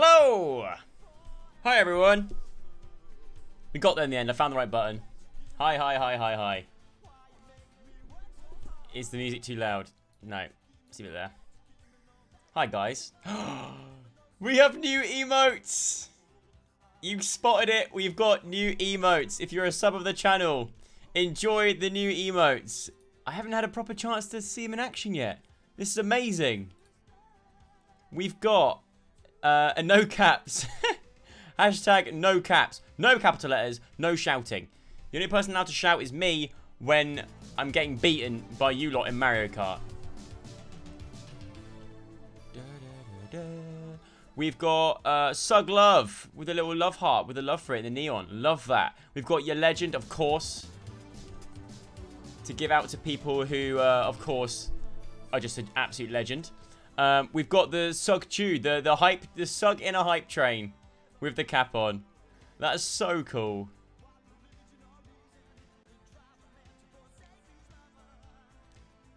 Hello! Hi, everyone. We got there in the end. I found the right button. Hi, hi, hi, hi, hi. Is the music too loud? No. Let's leave it there. Hi, guys. we have new emotes! You spotted it. We've got new emotes. If you're a sub of the channel, enjoy the new emotes. I haven't had a proper chance to see them in action yet. This is amazing. We've got uh, a no caps. Hashtag no caps. No capital letters. No shouting. The only person allowed to shout is me when I'm getting beaten by you lot in Mario Kart. We've got uh, Sugg Love with a little love heart with a love for it in the neon. Love that. We've got your legend, of course, to give out to people who, uh, of course, are just an absolute legend. Um, we've got the Sug Chew, the, the hype, the Sugg in a hype train with the cap on. That is so cool.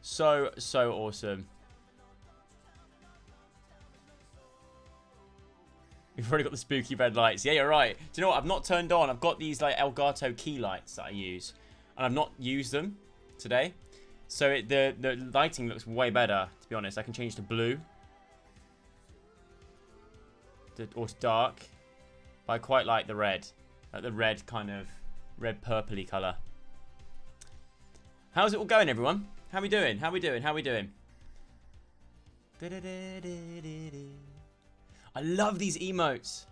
So, so awesome. We've already got the spooky red lights. Yeah, you're right. Do you know what? I've not turned on. I've got these like Elgato key lights that I use. And I've not used them today. So it, the, the lighting looks way better, to be honest. I can change to blue. To, or to dark. But I quite like the red. Like the red kind of red purpley colour. How's it all going, everyone? How we doing? How we doing? How we doing? I love these emotes.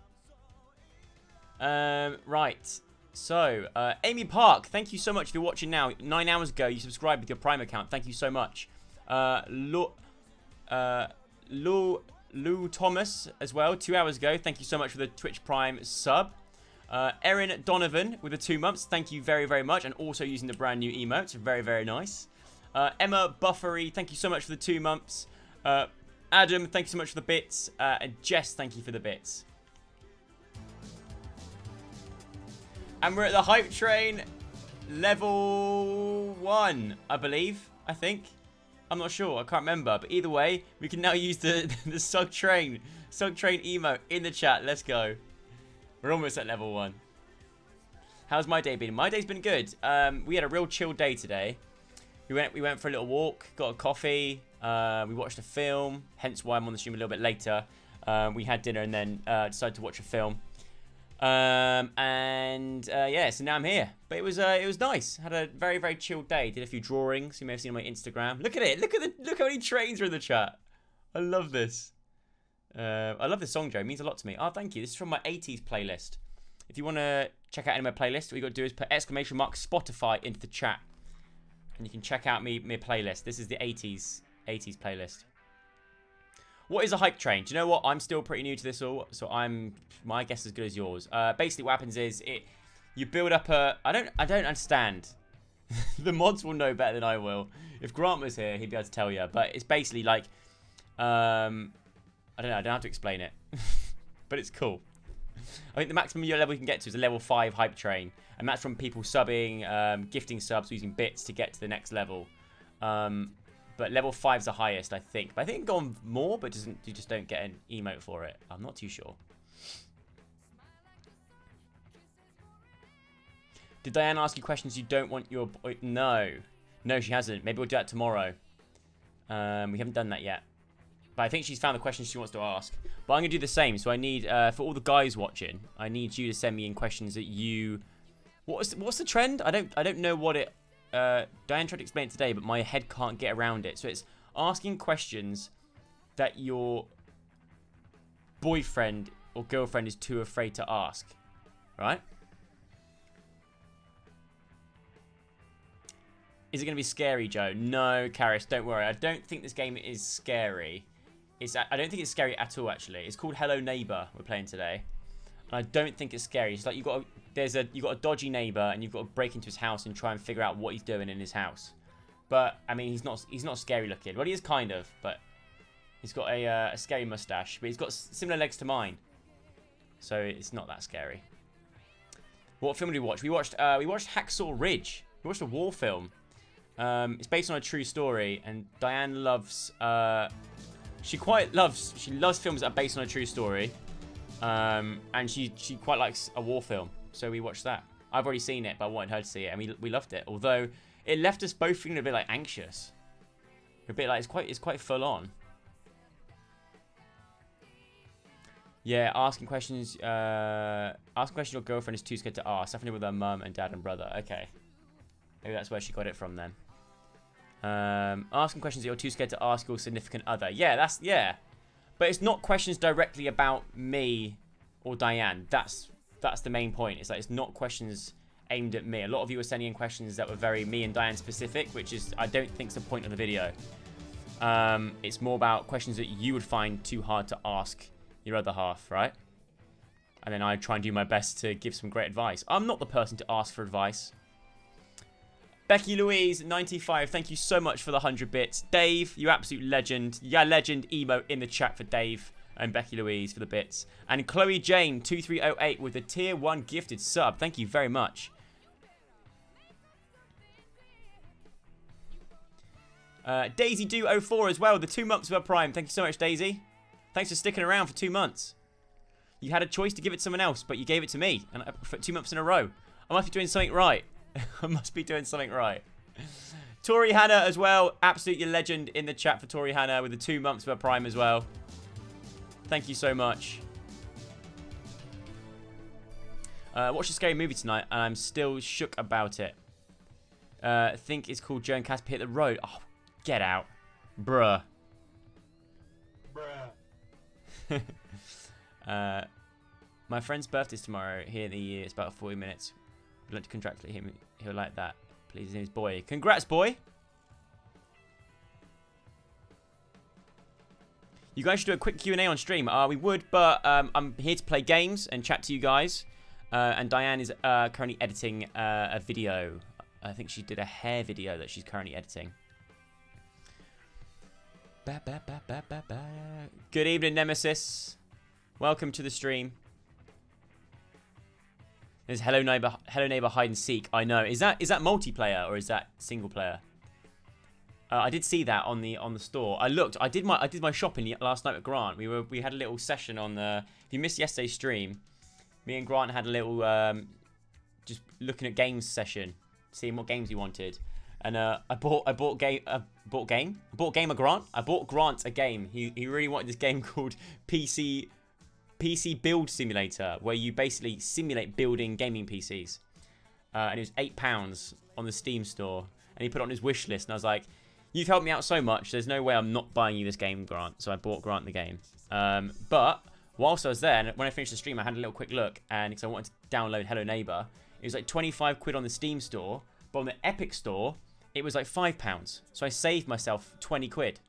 Um, right. So, uh, Amy Park, thank you so much for watching now. Nine hours ago, you subscribed with your Prime account. Thank you so much. Uh, Lou, uh, Lou, Lou Thomas as well, two hours ago. Thank you so much for the Twitch Prime sub. Uh, Erin Donovan with the two months. Thank you very, very much. And also using the brand new emotes. Very, very nice. Uh, Emma Buffery, thank you so much for the two months. Uh, Adam, thank you so much for the bits. Uh, and Jess, thank you for the bits. And we're at the hype train level one, I believe. I think. I'm not sure. I can't remember. But either way, we can now use the, the Sugg Train. Sugg Train emo in the chat. Let's go. We're almost at level one. How's my day been? My day's been good. Um, we had a real chill day today. We went we went for a little walk, got a coffee, uh, we watched a film, hence why I'm on the stream a little bit later. Uh, we had dinner and then uh, decided to watch a film. Um, and uh, yeah, so now I'm here. But it was uh, it was nice. Had a very very chilled day. Did a few drawings. You may have seen on my Instagram. Look at it. Look at the look how many trains are in the chat. I love this. Uh, I love this song, Joe. It means a lot to me. Oh, thank you. This is from my 80s playlist. If you want to check out any of my playlists, what you got to do is put exclamation mark Spotify into the chat, and you can check out me my playlist. This is the 80s 80s playlist. What is a hype train? Do you know what? I'm still pretty new to this all, so I'm my guess as good as yours. Uh, basically, what happens is it you build up a. I don't I don't understand. the mods will know better than I will. If Grant was here, he'd be able to tell you. But it's basically like, um, I don't know. I don't have to explain it, but it's cool. I think the maximum level you can get to is a level 5 hype train. And that's from people subbing, um, gifting subs, using bits to get to the next level. Um, but level 5 is the highest, I think. But I think gone more, but doesn't you just don't get an emote for it. I'm not too sure. Did Diane ask you questions you don't want your... Boy... No. No, she hasn't. Maybe we'll do that tomorrow. Um, we haven't done that yet. But I think she's found the questions she wants to ask. But I'm going to do the same. So I need, uh, for all the guys watching, I need you to send me in questions that you... What's, what's the trend? I don't I don't know what it uh, Diane tried to explain it today, but my head can't get around it. So it's asking questions that your boyfriend or girlfriend is too afraid to ask. Right? Is it going to be scary, Joe? No, Karis, don't worry. I don't think this game is scary. It's, I don't think it's scary at all, actually. It's called Hello Neighbor we're playing today. And I don't think it's scary. It's like you got a, there's a you got a dodgy neighbor and you've got to break into his house and try and figure out what he's doing in his house. But I mean, he's not he's not scary looking. Well, he is kind of, but he's got a, uh, a scary mustache. But he's got similar legs to mine, so it's not that scary. What film did we watch? We watched uh, we watched Hacksaw Ridge. We watched a war film. Um, it's based on a true story, and Diane loves. Uh, she quite loves. She loves films that are based on a true story. Um, and she she quite likes a war film, so we watched that. I've already seen it, but I wanted her to see it, and we we loved it. Although it left us both feeling a bit like anxious, a bit like it's quite it's quite full on. Yeah, asking questions. Uh, asking questions your girlfriend is too scared to ask. Definitely with her mum and dad and brother. Okay, maybe that's where she got it from then. Um, asking questions that you're too scared to ask your significant other. Yeah, that's yeah. But it's not questions directly about me or Diane. That's that's the main point. It's like it's not questions aimed at me. A lot of you were sending in questions that were very me and Diane specific, which is I don't think is the point of the video. Um, it's more about questions that you would find too hard to ask your other half, right? And then I try and do my best to give some great advice. I'm not the person to ask for advice. Becky Louise, 95, thank you so much for the 100 bits. Dave, you absolute legend. Yeah, legend emo in the chat for Dave and Becky Louise for the bits. And Chloe Jane, 2308 with the tier 1 gifted sub. Thank you very much. Uh, Daisy Do 04 as well, the two months of her prime. Thank you so much, Daisy. Thanks for sticking around for two months. You had a choice to give it to someone else, but you gave it to me and for two months in a row. I must be doing something right. I must be doing something right. Tori Hannah as well. Absolutely legend in the chat for Tori Hannah with the two months of her prime as well. Thank you so much. Uh, watched a scary movie tonight and I'm still shook about it. Uh, I think it's called Joe and Caspar Hit the Road. Oh, get out. Bruh. Bruh. uh, my friend's birthday's tomorrow here in the year. It's about 40 minutes. We'd like to contractually him. He'll like that. Please, his name's Boy. Congrats, Boy. You guys should do a quick Q&A on stream. Uh, we would, but um, I'm here to play games and chat to you guys. Uh, and Diane is uh, currently editing uh, a video. I think she did a hair video that she's currently editing. Ba, ba, ba, Good evening, Nemesis. Welcome to the stream. There's Hello Neighbor, Hello Neighbor Hide and Seek. I know. Is that is that multiplayer or is that single player? Uh, I did see that on the on the store. I looked. I did my I did my shopping last night with Grant. We were we had a little session on the. If you missed yesterday's stream, me and Grant had a little um, just looking at games session, seeing what games he wanted. And uh, I bought I bought game I bought game I bought game of Grant. I bought Grant a game. He he really wanted this game called PC PC Build Simulator, where you basically simulate building gaming PCs. Uh, and it was eight pounds on the Steam store, and he put it on his wish list. And I was like, "You've helped me out so much. There's no way I'm not buying you this game, Grant." So I bought Grant the game. Um, but whilst I was there, and when I finished the stream, I had a little quick look, and because I wanted to download Hello Neighbor, it was like 25 quid on the Steam store, but on the Epic store, it was like five pounds. So I saved myself 20 quid.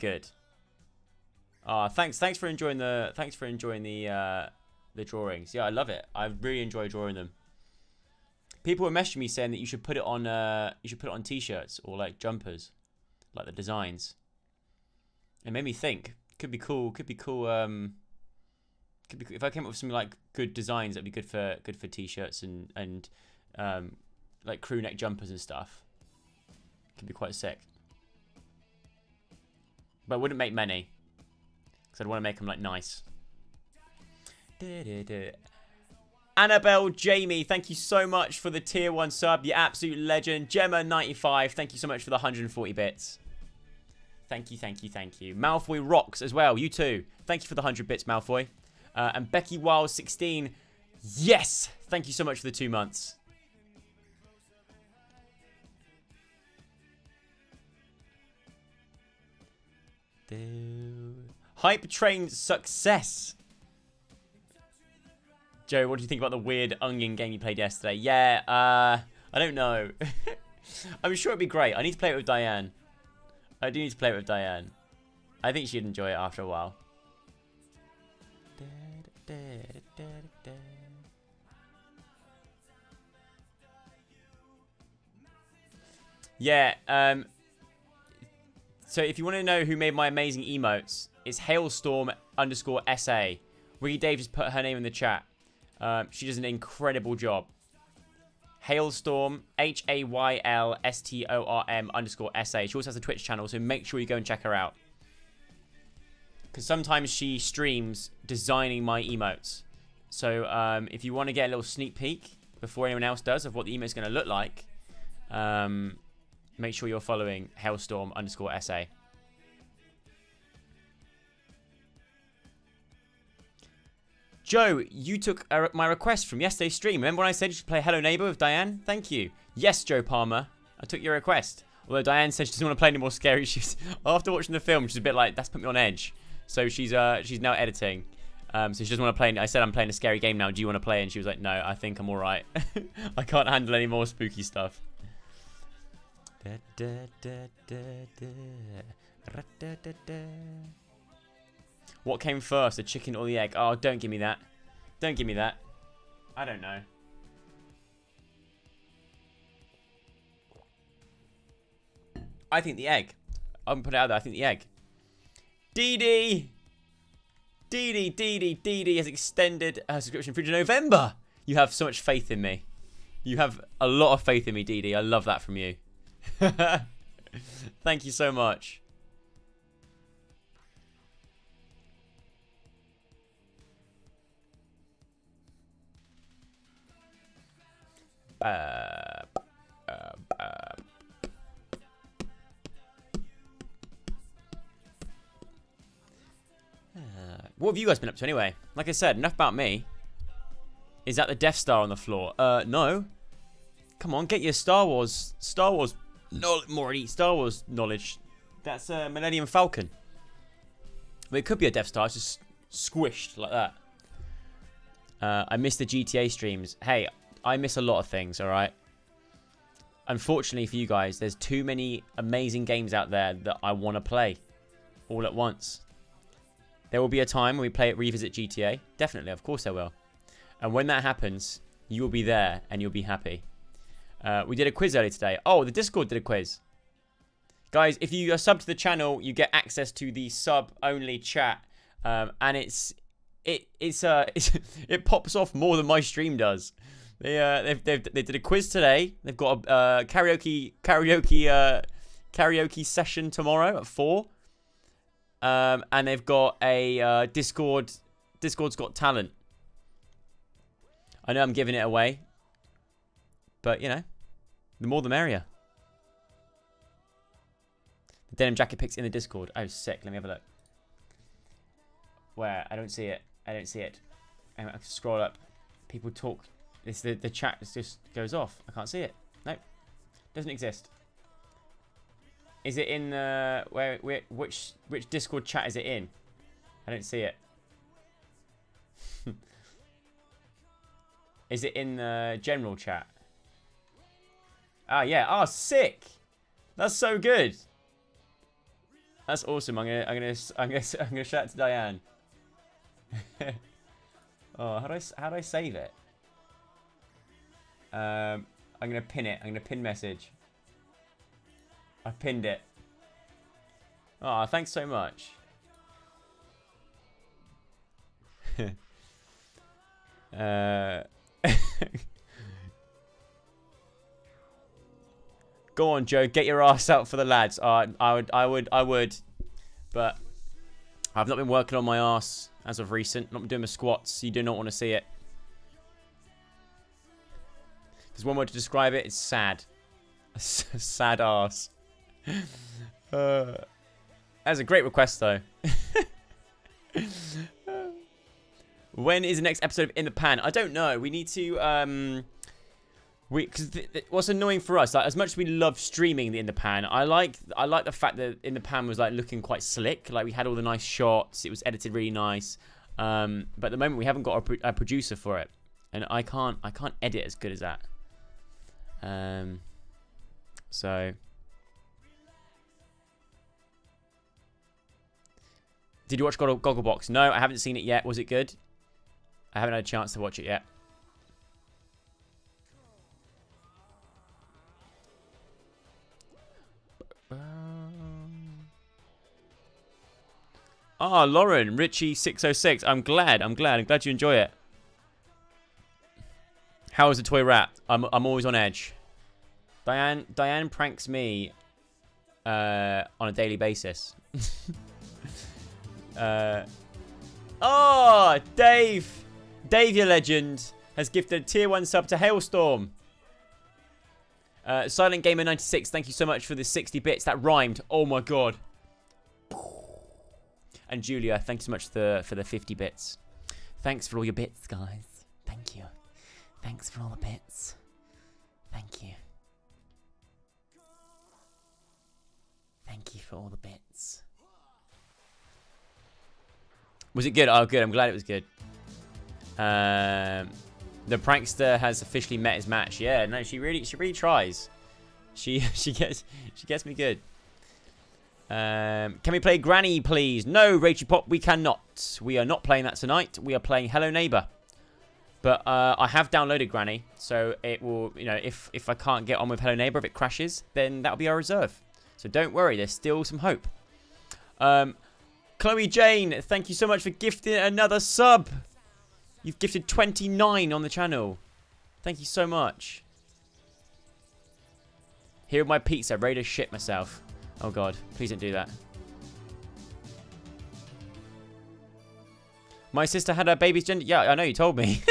Good. Ah, thanks, thanks for enjoying the, thanks for enjoying the, uh, the drawings. Yeah, I love it. I really enjoy drawing them. People were messaging me saying that you should put it on, uh, you should put it on t-shirts or like jumpers, like the designs. It made me think. Could be cool. Could be cool. Um, could be if I came up with some like good designs. That'd be good for good for t-shirts and and um, like crew neck jumpers and stuff. Could be quite sick. But I wouldn't make many. Because I'd want to make them, like, nice. Annabelle Jamie, thank you so much for the tier 1 sub. You absolute legend. Gemma95, thank you so much for the 140 bits. Thank you, thank you, thank you. Malfoy rocks as well. You too. Thank you for the 100 bits, Malfoy. Uh, and Becky Wild 16. Yes! Thank you so much for the two months. Hype Train success. Joe, what do you think about the weird Onion game you played yesterday? Yeah, uh, I don't know. I'm sure it'd be great. I need to play it with Diane. I do need to play it with Diane. I think she'd enjoy it after a while. Yeah, um, so if you want to know who made my amazing emotes, it's Haylstorm underscore SA. Ricky Dave just put her name in the chat. Um, she does an incredible job. Haylstorm, H-A-Y-L-S-T-O-R-M underscore S-A. She also has a Twitch channel, so make sure you go and check her out. Because sometimes she streams designing my emotes. So um, if you want to get a little sneak peek before anyone else does of what the emote's going to look like, um, make sure you're following Haylstorm underscore SA. Joe, you took my request from yesterday's stream. Remember when I said you should play Hello Neighbor with Diane? Thank you. Yes, Joe Palmer. I took your request. Although Diane said she doesn't want to play any more scary. She's after watching the film, she's a bit like that's put me on edge. So she's uh she's now editing. Um, so she doesn't want to play. I said I'm playing a scary game now. Do you want to play? And she was like, No, I think I'm all right. I can't handle any more spooky stuff. What came first, the chicken or the egg? Oh, don't give me that. Don't give me that. I don't know. I think the egg. I'm put it out there. I think the egg. Dee Dee, Dee Dee has extended her subscription through to November. You have so much faith in me. You have a lot of faith in me, Dee. I love that from you. Thank you so much. Uh, uh, uh. what have you guys been up to anyway? Like I said, enough about me. Is that the Death Star on the floor? Uh, no. Come on, get your Star Wars, Star Wars, no, more Star Wars knowledge. That's a uh, Millennium Falcon. Well, it could be a Death Star, it's just squished like that. Uh, I miss the GTA streams. Hey, I miss a lot of things, alright? Unfortunately for you guys, there's too many amazing games out there that I want to play all at once. There will be a time when we play it Revisit GTA. Definitely, of course there will. And when that happens, you will be there and you'll be happy. Uh, we did a quiz earlier today. Oh, the Discord did a quiz. Guys, if you are sub to the channel, you get access to the sub-only chat. Um, and it's it it's uh it's, it pops off more than my stream does. They uh they've, they've they did a quiz today. They've got a uh, karaoke karaoke uh karaoke session tomorrow at four. Um, and they've got a uh, Discord. Discord's got talent. I know I'm giving it away, but you know, the more the merrier. The denim jacket pics in the Discord. Oh, sick. Let me have a look. Where? I don't see it. I don't see it. Um, I have to scroll up. People talk. This the the chat just goes off. I can't see it. No, doesn't exist. Is it in the where, where which which Discord chat is it in? I don't see it. is it in the general chat? Ah, yeah. Oh, sick. That's so good. That's awesome. I'm gonna, I'm gonna, I'm gonna, I'm gonna shout to Diane. oh, how do I, how do I save it? Um, I'm gonna pin it. I'm gonna pin message. I pinned it. Oh, thanks so much. uh, Go on, Joe. Get your ass out for the lads. Uh, I would, I would, I would. But I've not been working on my ass as of recent. Not been doing my squats. You do not want to see it. There's one word to describe it. It's sad. Sad ass. Uh, that's a great request, though. when is the next episode of In the Pan? I don't know. We need to... Um, because what's annoying for us, like as much as we love streaming in the pan, I like I like the fact that in the pan was like looking quite slick. Like we had all the nice shots, it was edited really nice. Um, but at the moment we haven't got a, a, producer for it, and I can't I can't edit as good as that. Um, so. Did you watch Gogglebox? No, I haven't seen it yet. Was it good? I haven't had a chance to watch it yet. Ah, Lauren, Richie606. I'm glad. I'm glad. I'm glad you enjoy it. How is the toy wrap? I'm, I'm always on edge. Diane Diane pranks me uh, on a daily basis. uh, oh, Dave. Dave, your legend, has gifted a tier 1 sub to Haylstorm. Uh, Silent Gamer 96, thank you so much for the 60 bits. That rhymed. Oh my god. And Julia, thanks so much for the, for the 50 bits. Thanks for all your bits, guys. Thank you. Thanks for all the bits. Thank you. Thank you for all the bits. Was it good? Oh, good. I'm glad it was good. Um, the prankster has officially met his match. Yeah, no, she really, she really tries. She, she gets, she gets me good. Um, can we play Granny, please? No, Rachy Pop, we cannot. We are not playing that tonight. We are playing Hello Neighbor. But uh, I have downloaded Granny, so it will, you know, if, if I can't get on with Hello Neighbor, if it crashes, then that'll be our reserve. So don't worry, there's still some hope. Um, Chloe Jane, thank you so much for gifting another sub. You've gifted 29 on the channel. Thank you so much. Here with my pizza, ready to shit myself. Oh god, please don't do that. My sister had her baby's gender. Yeah, I know you told me.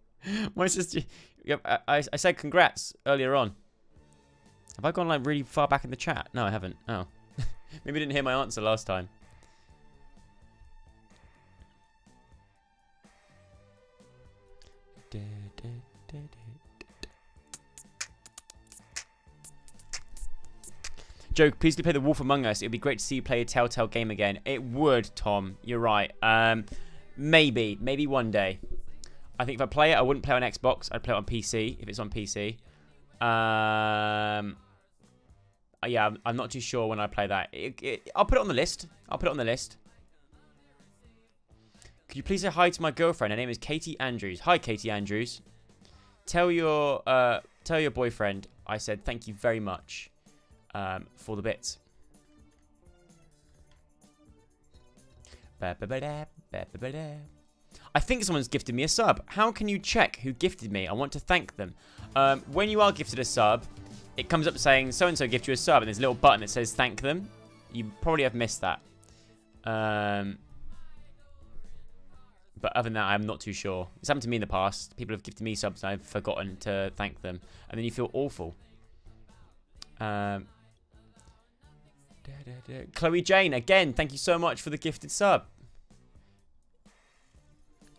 My sister. Yep, I, I said congrats earlier on. Have I gone like really far back in the chat? No, I haven't. Oh, maybe I didn't hear my answer last time. Joke, please do play The Wolf Among Us. It would be great to see you play a Telltale game again. It would, Tom. You're right. Um, maybe. Maybe one day. I think if I play it, I wouldn't play on Xbox. I'd play it on PC, if it's on PC. Um, yeah, I'm, I'm not too sure when I play that. It, it, I'll put it on the list. I'll put it on the list. Could you please say hi to my girlfriend? Her name is Katie Andrews. Hi, Katie Andrews. Tell your uh, tell your boyfriend I said thank you very much um, for the bits. I think someone's gifted me a sub. How can you check who gifted me? I want to thank them. Um, when you are gifted a sub, it comes up saying so-and-so gift you a sub, and there's a little button that says thank them. You probably have missed that. Um, but other than that, I'm not too sure. It's happened to me in the past. People have gifted me subs and I've forgotten to thank them. And then you feel awful. Um, Chloe Jane, again, thank you so much for the gifted sub.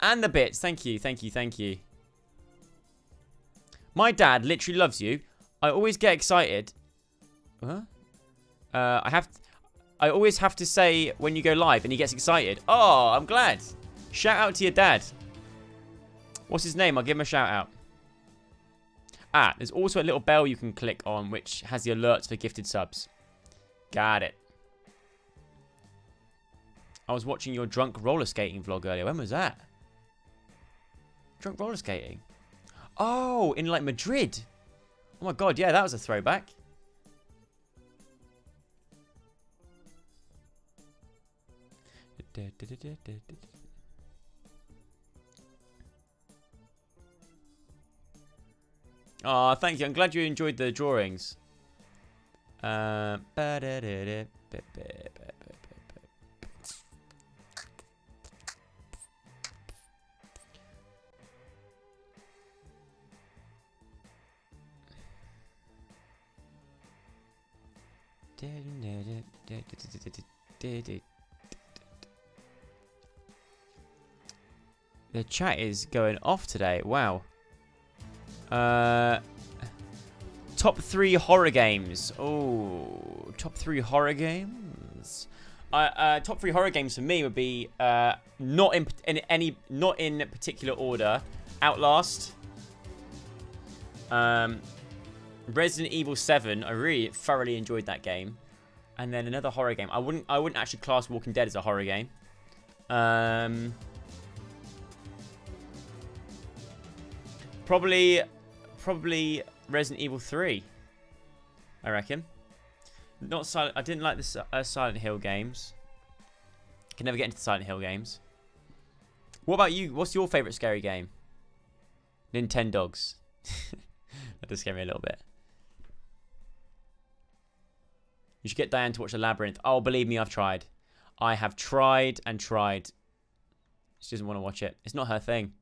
And the bits. Thank you, thank you, thank you. My dad literally loves you. I always get excited. Huh? Uh, I have... I always have to say when you go live and he gets excited. Oh, I'm glad. Shout out to your dad. What's his name? I'll give him a shout out. Ah, there's also a little bell you can click on which has the alerts for gifted subs. Got it. I was watching your drunk roller skating vlog earlier. When was that? Drunk roller skating? Oh, in like Madrid. Oh my god, yeah, that was a throwback. Oh, thank you. I'm glad you enjoyed the drawings. The chat is going off today. Wow. Uh, top three horror games. Oh, top three horror games. Uh, uh, top three horror games for me would be uh, not in, in any not in particular order. Outlast. Um, Resident Evil 7. I really thoroughly enjoyed that game. And then another horror game. I wouldn't I wouldn't actually class Walking Dead as a horror game. Um, Probably, probably Resident Evil 3. I reckon. Not Silent. I didn't like the uh, Silent Hill games. Can never get into the Silent Hill games. What about you? What's your favorite scary game? Nintendogs. that does scare me a little bit. You should get Diane to watch The Labyrinth. Oh, believe me, I've tried. I have tried and tried. She doesn't want to watch it. It's not her thing.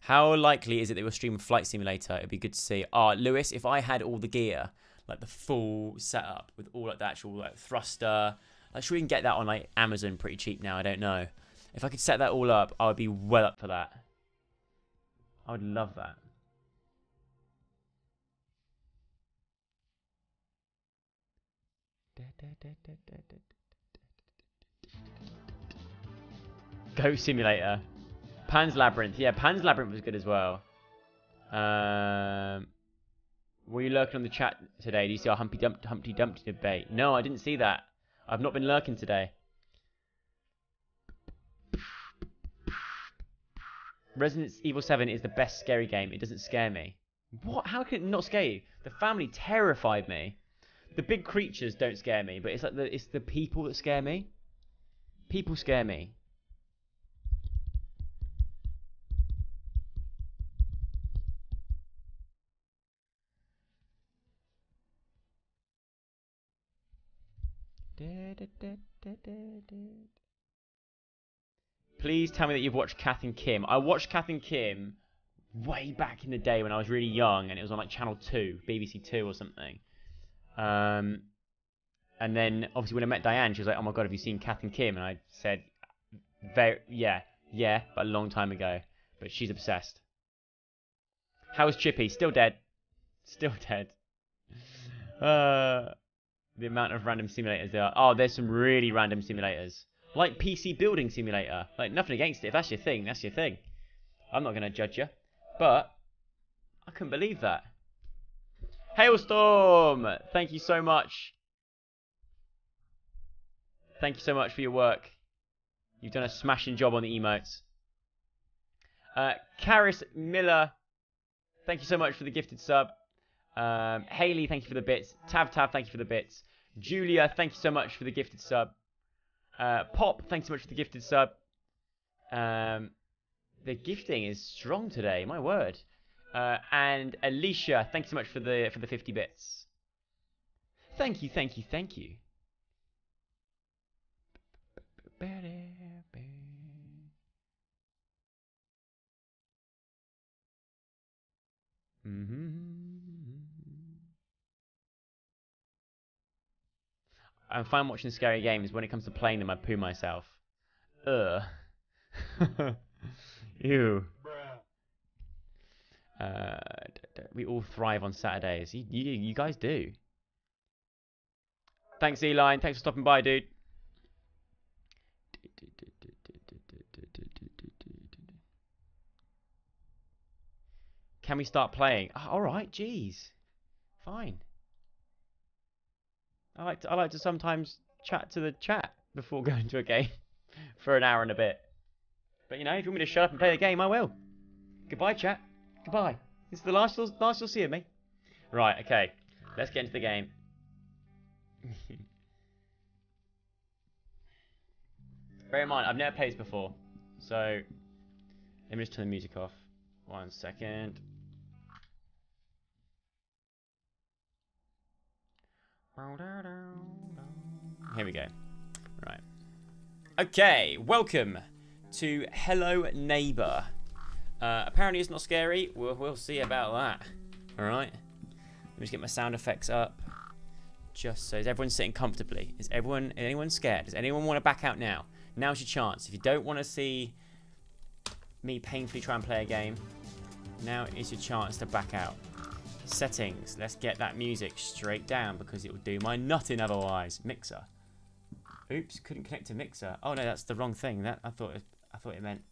How likely is it they will stream Flight Simulator? It'd be good to see. Ah, Lewis, if I had all the gear, like the full setup with all like the actual like thruster, like sure we can get that on like Amazon pretty cheap now. I don't know. If I could set that all up, I would be well up for that. I would love that. Goat Simulator. Pan's Labyrinth. Yeah, Pan's Labyrinth was good as well. Um, were you lurking on the chat today? Do you see our Humpty, Dump Humpty Dumpty debate? No, I didn't see that. I've not been lurking today. Resident Evil 7 is the best scary game. It doesn't scare me. What? How can it not scare you? The family terrified me. The big creatures don't scare me, but it's like the it's the people that scare me. People scare me. Please tell me that you've watched Kath and Kim. I watched Kath and Kim way back in the day when I was really young, and it was on like Channel Two, BBC Two or something. Um, and then obviously when I met Diane, she was like, "Oh my god, have you seen Kath and Kim?" And I said, "Very, yeah, yeah, but a long time ago." But she's obsessed. How is Chippy? Still dead. Still dead. Uh, the amount of random simulators there are. Oh, there's some really random simulators. Like PC Building Simulator. Like, nothing against it. If that's your thing, that's your thing. I'm not going to judge you. But, I couldn't believe that. Haylstorm! Thank you so much. Thank you so much for your work. You've done a smashing job on the emotes. Uh, Karis Miller, thank you so much for the gifted sub. Um, Haley, thank you for the bits. Tav Tav, thank you for the bits. Julia, thank you so much for the gifted sub. Uh, Pop, thanks so much for the gifted sub. Um, the gifting is strong today, my word. Uh, and Alicia, thanks so much for the for the 50 bits. Thank you, thank you, thank you. Mm-hmm. I'm fine watching scary games. When it comes to playing them, I poo myself. Ugh. Ew. Uh, we all thrive on Saturdays. You, you, you guys do. Thanks, Eli. Thanks for stopping by, dude. Can we start playing? Oh, all right, jeez. Fine. I like to I like to sometimes chat to the chat before going to a game for an hour and a bit. But you know, if you want me to shut up and play the game, I will. Goodbye, chat. Goodbye. This is the last you'll, last you'll see of me. Right, okay. Let's get into the game. Bear in mind, I've never played this before. So, let me just turn the music off. One second. Here we go. Right. Okay, welcome to Hello Neighbor. Uh, apparently it's not scary. We'll, we'll see about that. Alright. Let me just get my sound effects up. Just so, is everyone sitting comfortably? Is everyone, is anyone scared? Does anyone want to back out now? Now's your chance. If you don't want to see me painfully try and play a game, now is your chance to back out. Settings. Let's get that music straight down because it will do my nutting otherwise. Mixer. Oops, couldn't connect to mixer. Oh no, that's the wrong thing. That I thought it, I thought it meant,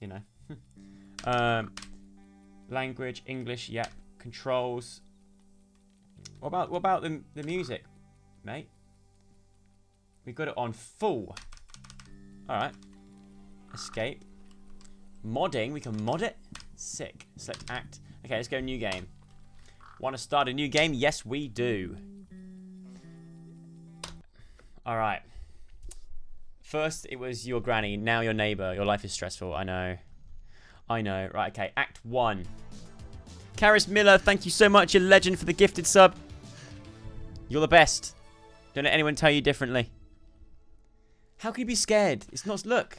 you know. um, language, English. Yep. Controls. What about what about the the music, mate? We got it on full. All right. Escape. Modding. We can mod it. Sick. Select act. Okay, let's go new game. Want to start a new game? Yes, we do. All right. First, it was your granny. Now your neighbor. Your life is stressful. I know. I know. Right, okay. Act 1. Karis Miller, thank you so much. You're legend for the gifted sub. You're the best. Don't let anyone tell you differently. How can you be scared? It's not... Look.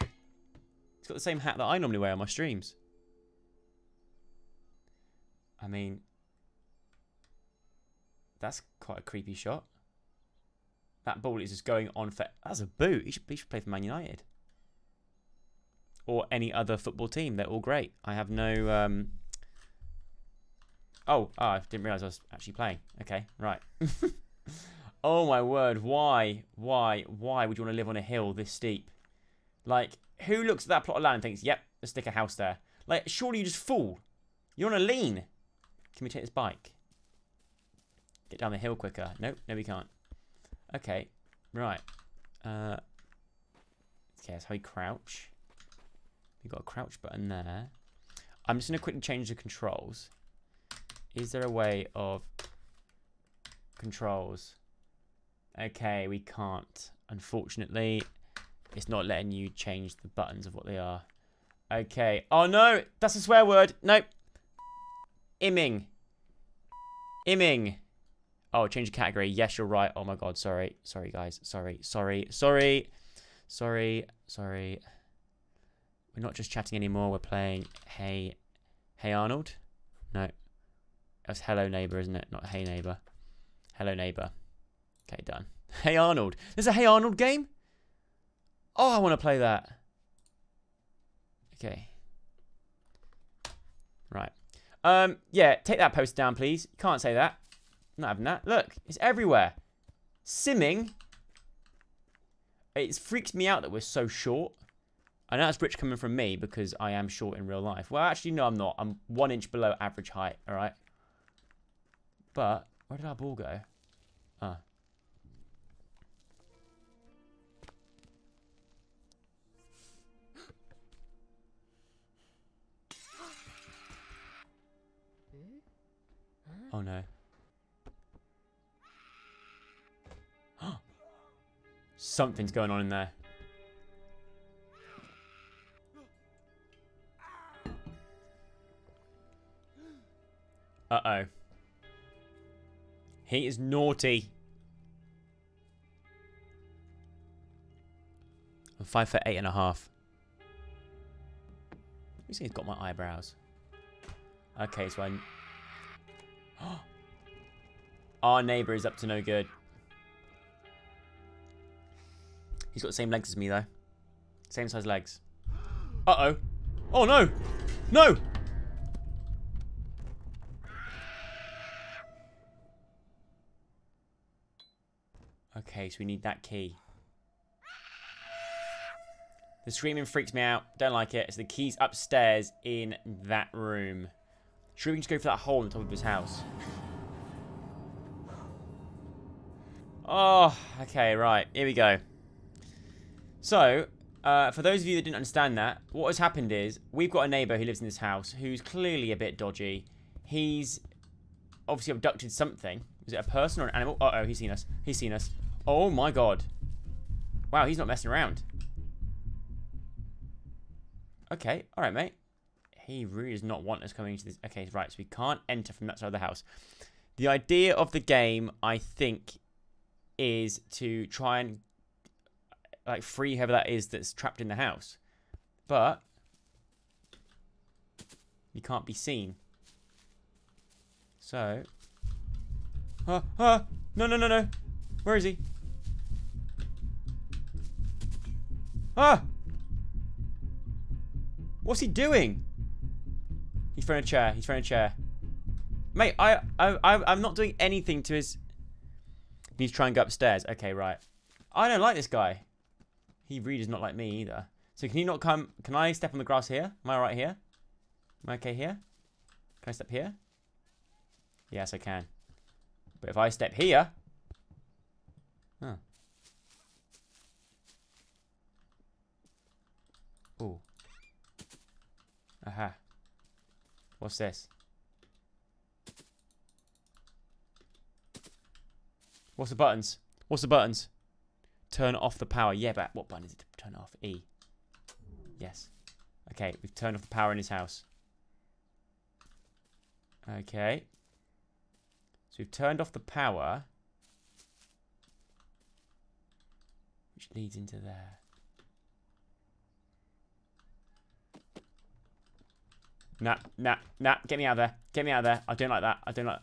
It's got the same hat that I normally wear on my streams. I mean, that's quite a creepy shot. That ball is just going on for... That's a boot. He should, he should play for Man United. Or any other football team. They're all great. I have no... Um... Oh, oh, I didn't realise I was actually playing. Okay, right. oh my word, why? Why? Why would you want to live on a hill this steep? Like, who looks at that plot of land and thinks, yep, let's stick a house there? Like, surely you just fall. You're on a lean. Can we take this bike? Get down the hill quicker. Nope, no we can't. Okay, right. Uh, okay, that's how you crouch. We've got a crouch button there. I'm just going to quickly change the controls. Is there a way of controls? Okay, we can't. Unfortunately, it's not letting you change the buttons of what they are. Okay. Oh, no. That's a swear word. Nope. Imming. Imming. Oh, change the category. Yes, you're right. Oh my god, sorry. Sorry, guys. Sorry. Sorry. Sorry. Sorry. Sorry. We're not just chatting anymore. We're playing Hey... Hey Arnold? No. That's Hello Neighbor, isn't it? Not Hey Neighbor. Hello Neighbor. Okay, done. Hey Arnold. There's a Hey Arnold game? Oh, I want to play that. Okay. Right. Um, yeah, take that post down, please. You can't say that. I'm not having that. Look, it's everywhere. Simming. It freaks me out that we're so short. I know that's rich coming from me because I am short in real life. Well, actually, no, I'm not. I'm one inch below average height, all right? But, where did our ball go? Ah. Oh no. Something's going on in there. Uh-oh. He is naughty. I'm five foot eight and a half. You see he's got my eyebrows. Okay, so I Our neighbour is up to no good. He's got the same legs as me, though. Same size legs. Uh-oh. Oh, no. No! Okay, so we need that key. The screaming freaks me out. Don't like it. So the key's upstairs in that room. Should we just go for that hole on top of his house? Oh, okay, right. Here we go. So, uh, for those of you that didn't understand that, what has happened is we've got a neighbor who lives in this house who's clearly a bit dodgy. He's obviously abducted something. Is it a person or an animal? Uh-oh, he's seen us. He's seen us. Oh my god. Wow, he's not messing around. Okay, alright, mate. He really does not want us coming into this. Okay, right, so we can't enter from that side of the house. The idea of the game, I think, is to try and like free whoever that is that's trapped in the house. But you can't be seen. So Ah, ah, no, no, no, no. Where is he? Ah! What's he doing? He's throwing a chair. He's throwing a chair. Mate, I, I, I, I'm not doing anything to his... He's trying to go upstairs. Okay, right. I don't like this guy. He really does not like me either. So can you not come... Can I step on the grass here? Am I right here? Am I okay here? Can I step here? Yes, I can. But if I step here... Huh. Ooh. Aha. What's this? What's the buttons? What's the buttons? Turn off the power. Yeah, but what button is it to turn off? E. Yes. Okay, we've turned off the power in his house. Okay. So we've turned off the power. Which leads into there. Nah, nah, nah. Get me out of there. Get me out of there. I don't like that. I don't like...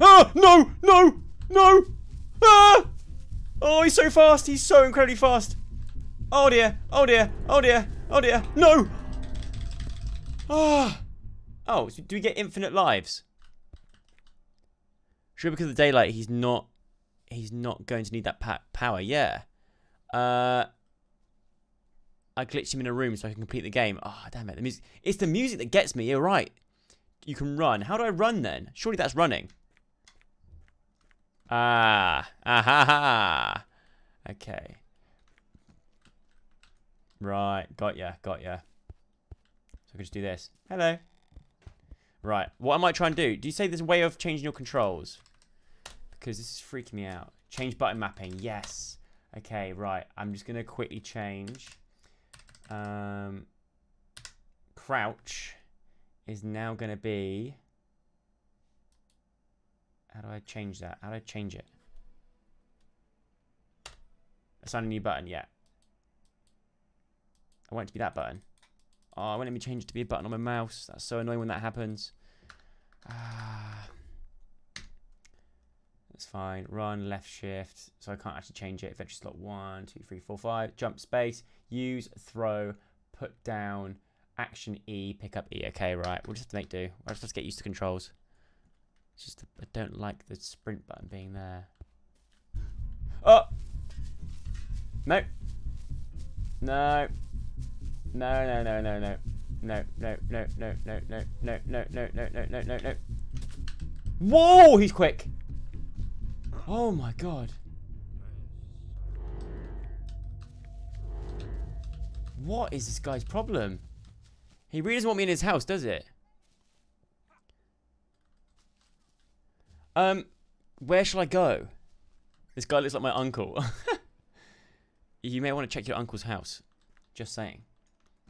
Ah! No! No! No! Ah! Oh, he's so fast. He's so incredibly fast. Oh, dear. Oh, dear. Oh, dear. Oh, dear. No! Ah! Oh, so do we get infinite lives? Sure, because of the daylight, he's not he's not going to need that power. Yeah. Uh, I glitched him in a room so I can complete the game. Oh, damn it. The music. It's the music that gets me. You're right. You can run. How do I run then? Surely that's running. Ah. Ah ha ha. Okay. Right. Got ya. Got ya. So I can just do this. Hello. Right. What am I trying to do. Do you say there's a way of changing your controls? because this is freaking me out. Change button mapping. Yes. Okay, right. I'm just going to quickly change. Um, crouch is now going to be... How do I change that? How do I change it? Assign a new button. Yeah. I want it to be that button. Oh, I want it to change it to be a button on my mouse. That's so annoying when that happens. Ah. It's fine. Run, left shift. So I can't actually change it. Adventure slot one, two, three, four, five. Jump space. Use, throw, put down, action E, pick up E. Okay, right. We'll just have to make do. I'll just get used to controls. It's just I don't like the sprint button being there. Oh! No. No. No, no, no, no, no. No, no, no, no, no, no, no, no, no, no, no, no, no, no. Whoa, he's quick. Oh my god. What is this guy's problem? He really doesn't want me in his house, does it? Um, where shall I go? This guy looks like my uncle. you may want to check your uncle's house. Just saying.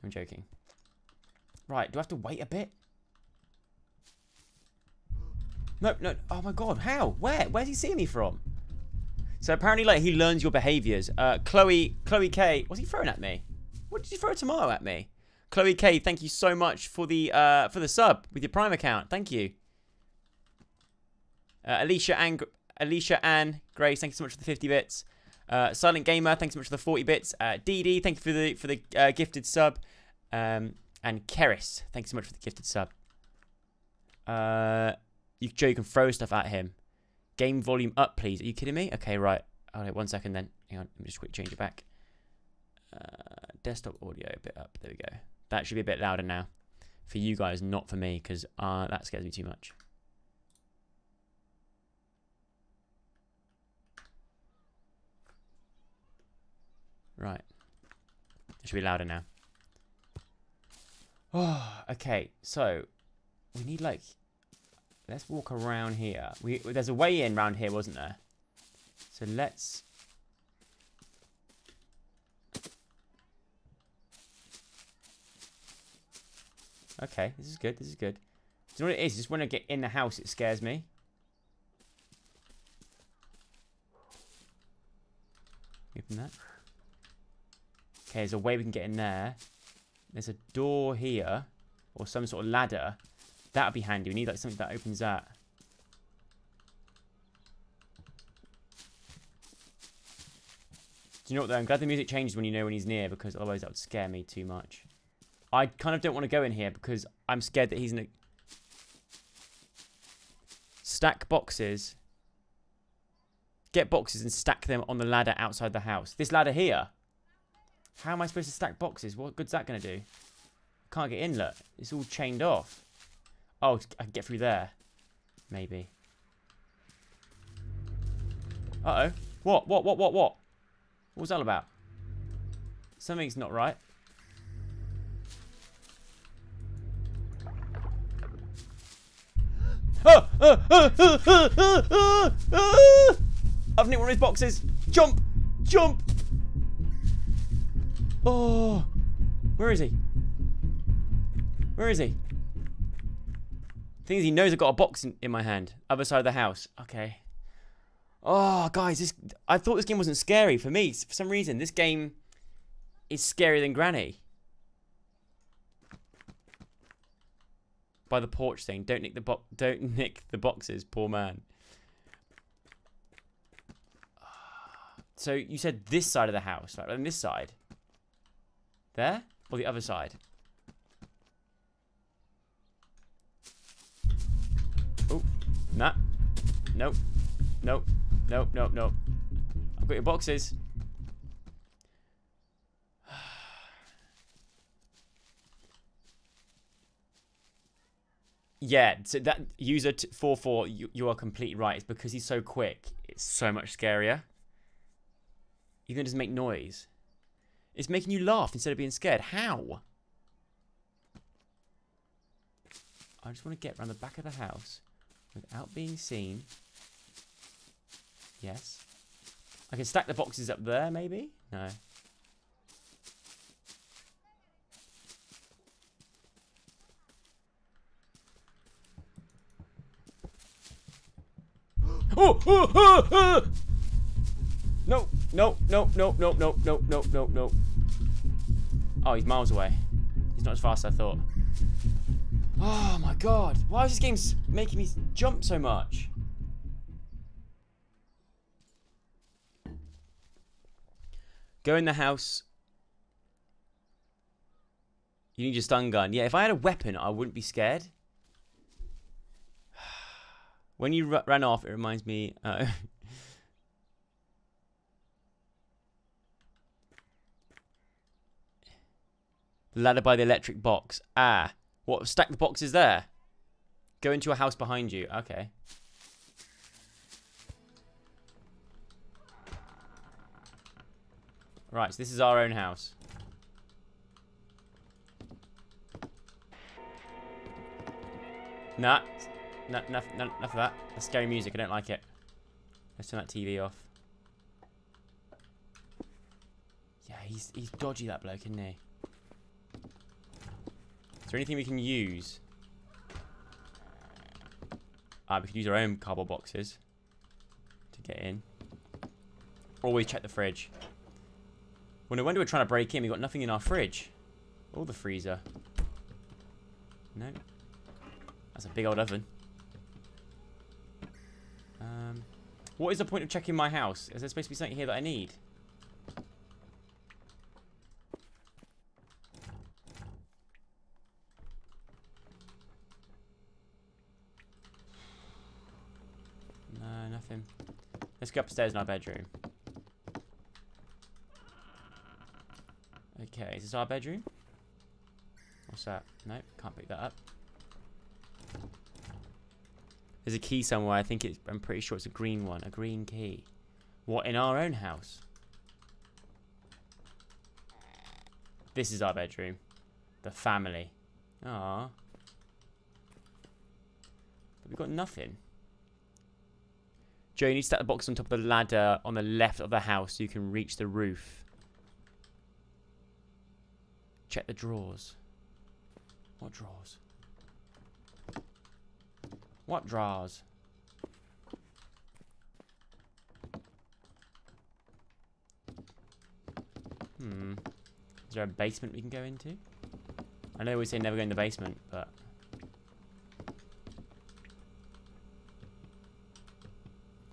I'm joking. Right, do I have to wait a bit? No, no. Oh my god. How? Where? Where's he seeing me from? So apparently, like, he learns your behaviors. Uh, Chloe, Chloe K. What's he throwing at me? What did you throw a tomato at me? Chloe K. Thank you so much for the uh for the sub with your Prime account. Thank you. Uh, Alicia and Alicia Ann Grace. Thank you so much for the 50 bits. Uh, Silent Gamer. Thanks so much for the 40 bits. Uh, DD. Thank you for the for the uh, gifted sub. Um, and Keris. Thanks so much for the gifted sub. Uh. You Joe, you can throw stuff at him. Game volume up, please. Are you kidding me? Okay, right. All right, one second then. Hang on, let me just quick change it back. Uh, desktop audio a bit up. There we go. That should be a bit louder now. For you guys, not for me, because uh, that scares me too much. Right. It should be louder now. Oh, okay. So, we need like Let's walk around here. We There's a way in round here, wasn't there? So let's... Okay, this is good, this is good. Do you know what it is? Just when I get in the house, it scares me. Open that. Okay, there's a way we can get in there. There's a door here. Or some sort of ladder. That would be handy. We need like something that opens that. Do you know what though? I'm glad the music changes when you know when he's near because otherwise that would scare me too much. I kind of don't want to go in here because I'm scared that he's in a... Stack boxes. Get boxes and stack them on the ladder outside the house. This ladder here. How am I supposed to stack boxes? What good's that going to do? Can't get in, look. It's all chained off. Oh, I can get through there. Maybe. Uh-oh. What? What? What? What? What? What was that about? Something's not right. I've nicked one of his boxes. Jump! Jump! Oh! Where is he? Where is he? Thing is, he knows I've got a box in, in my hand. Other side of the house. Okay. Oh, guys, this I thought this game wasn't scary. For me, for some reason, this game is scarier than Granny. By the porch thing. Don't nick the bo don't nick the boxes, poor man. So you said this side of the house, right? On this side. There? Or the other side? Nah. Nope. Nope. Nope, nope, nope. I've got your boxes. yeah, so that user 44, you, you are completely right. It's because he's so quick. It's so much scarier. You can just make noise. It's making you laugh instead of being scared. How? I just want to get around the back of the house without being seen. Yes. I can stack the boxes up there, maybe? No. oh, oh, oh, oh! No, no, no, no, no, no, no, no, no, no. Oh, he's miles away. He's not as fast as I thought. Oh my god. Why is this game making me jump so much? Go in the house. You need your stun gun. Yeah, if I had a weapon, I wouldn't be scared. When you ran off, it reminds me... Uh, The ladder by the electric box. Ah. What? Stack the boxes there? Go into a house behind you. Okay. Right, so this is our own house. Nah. Nah, enough, enough of that. That's scary music. I don't like it. Let's turn that TV off. Yeah, he's he's dodgy, that bloke, isn't he? Is there anything we can use? Ah, we could use our own cardboard boxes to get in. Always check the fridge. Well, no wonder we're trying to break in. We've got nothing in our fridge. Or the freezer. No. That's a big old oven. Um, what is the point of checking my house? Is there supposed to be something here that I need? Let's go upstairs in our bedroom. Okay, is this our bedroom? What's that? Nope, can't pick that up. There's a key somewhere. I think it's, I'm pretty sure it's a green one. A green key. What, in our own house? This is our bedroom. The family. Ah. But we've got nothing. Joe, you need to stack the box on top of the ladder on the left of the house so you can reach the roof. Check the drawers. What drawers? What drawers? Hmm. Is there a basement we can go into? I know we say never go in the basement, but...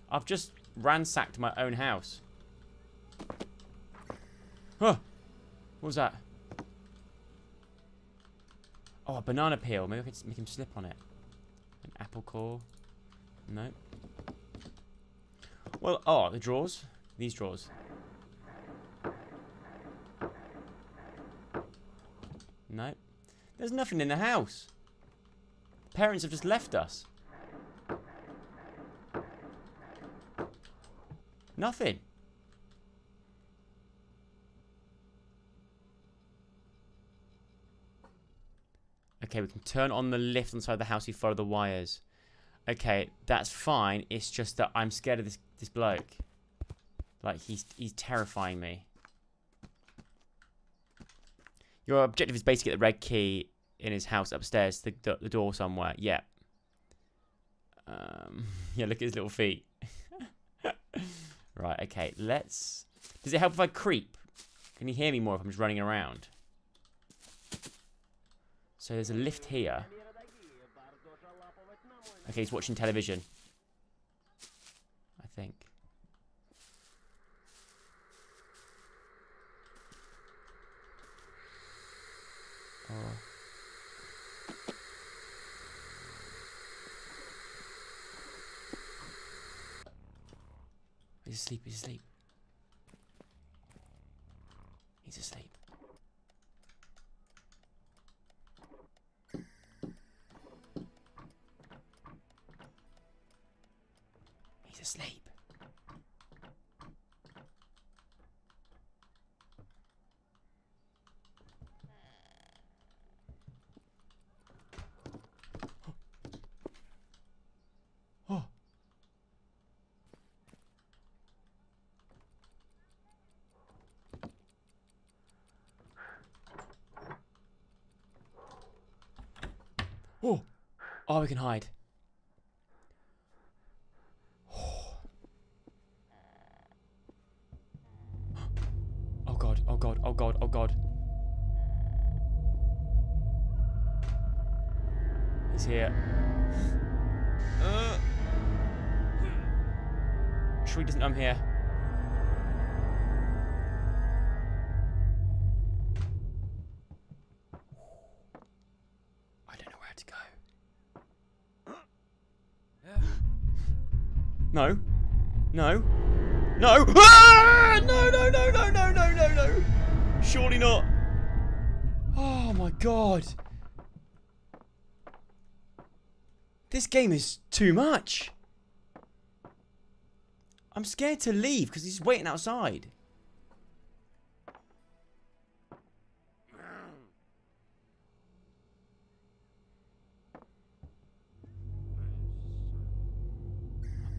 I've just ransacked my own house. Huh! What was that? Oh, a banana peel. Maybe I could make him slip on it. An apple core. No. Well, oh, the drawers. These drawers. No. There's nothing in the house. Parents have just left us. Nothing. Okay, we can turn on the lift on the side of the house. You follow the wires. Okay, that's fine. It's just that I'm scared of this this bloke. Like he's he's terrifying me. Your objective is basically get the red key in his house upstairs, the the, the door somewhere. Yeah. Um, yeah, look at his little feet. right. Okay. Let's. Does it help if I creep? Can you hear me more if I'm just running around? So there's a lift here. Okay, he's watching television. I think. Oh. He's asleep, he's asleep. He's asleep. He's asleep. Oh. Oh. Oh, we can hide. Oh god, oh god, oh god, oh god. He's here. Uh. Sure he doesn't know I'm here. Surely not. Oh my god. This game is too much. I'm scared to leave because he's waiting outside.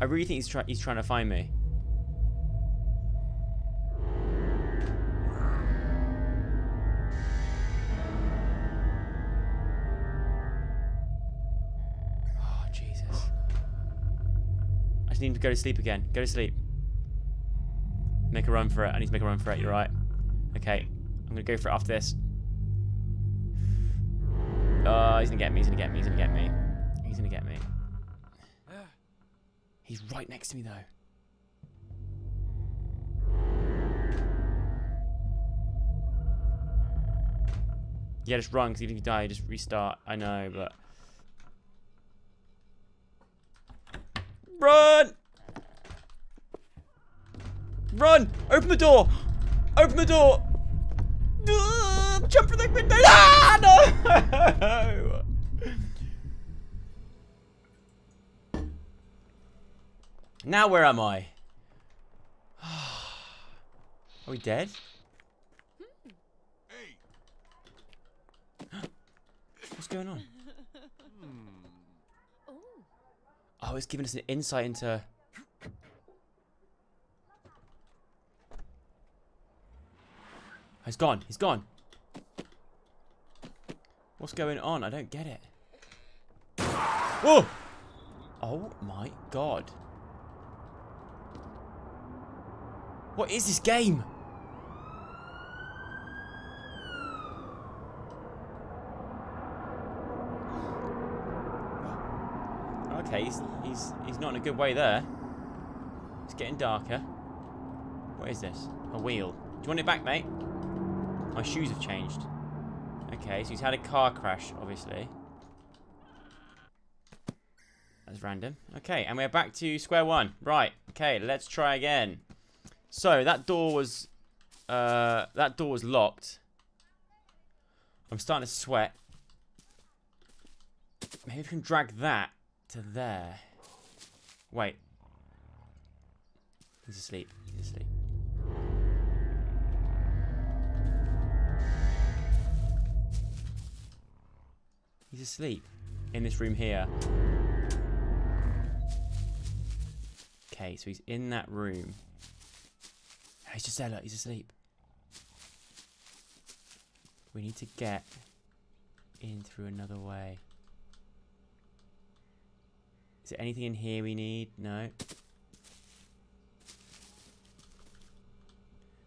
I really think he's, try he's trying to find me. Just need to go to sleep again. Go to sleep. Make a run for it. I need to make a run for it. You're right. Okay. I'm going to go for it after this. Oh, he's going to get me. He's going to get me. He's going to get me. He's going to get me. He's right next to me, though. Yeah, just run, because even if you die, you just restart. I know, but... Run! Run! Open the door! Open the door! Ugh, jump from the window! Ah, no! now where am I? Are we dead? What's going on? Oh, it's giving us an insight into... He's gone. He's gone. What's going on? I don't get it. Whoa! Oh my god. What is this game? Okay, he's, he's, he's not in a good way there. It's getting darker. What is this? A wheel. Do you want it back, mate? My shoes have changed. Okay, so he's had a car crash, obviously. That's random. Okay, and we're back to square one. Right, okay, let's try again. So, that door was... Uh, that door was locked. I'm starting to sweat. Maybe we can drag that to there. Wait. He's asleep. He's asleep. He's asleep in this room here. Okay, so he's in that room. He's just there, look, he's asleep. We need to get in through another way. Is there anything in here we need? No.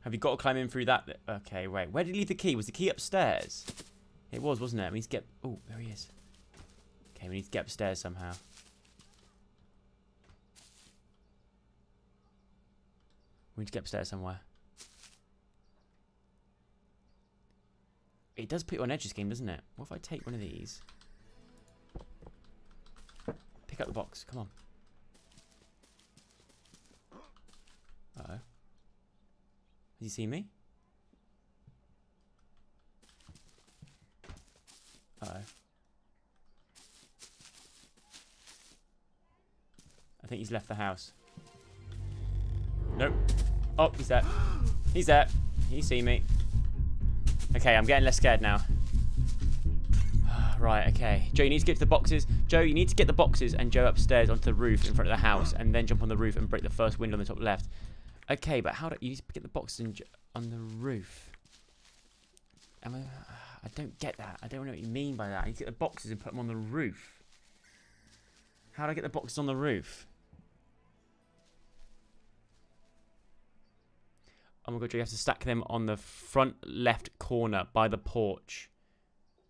Have you got to climb in through that? Okay, wait. Where did he leave the key? Was the key upstairs? It was, wasn't it? We need to get... Oh, there he is. Okay, we need to get upstairs somehow. We need to get upstairs somewhere. It does put you on edge this game, doesn't it? What if I take one of these? Up the box. Come on. Uh oh Has he seen me? Uh oh I think he's left the house. Nope. Oh, he's there. He's there. He see me. Okay, I'm getting less scared now. Right, okay. Joe, you need to get to the boxes. Joe, you need to get the boxes and Joe upstairs onto the roof in front of the house and then jump on the roof and break the first window on the top left. Okay, but how do you need to get the boxes on the roof? I, I don't get that. I don't know what you mean by that. I need to get the boxes and put them on the roof. How do I get the boxes on the roof? Oh my god, you have to stack them on the front left corner by the porch.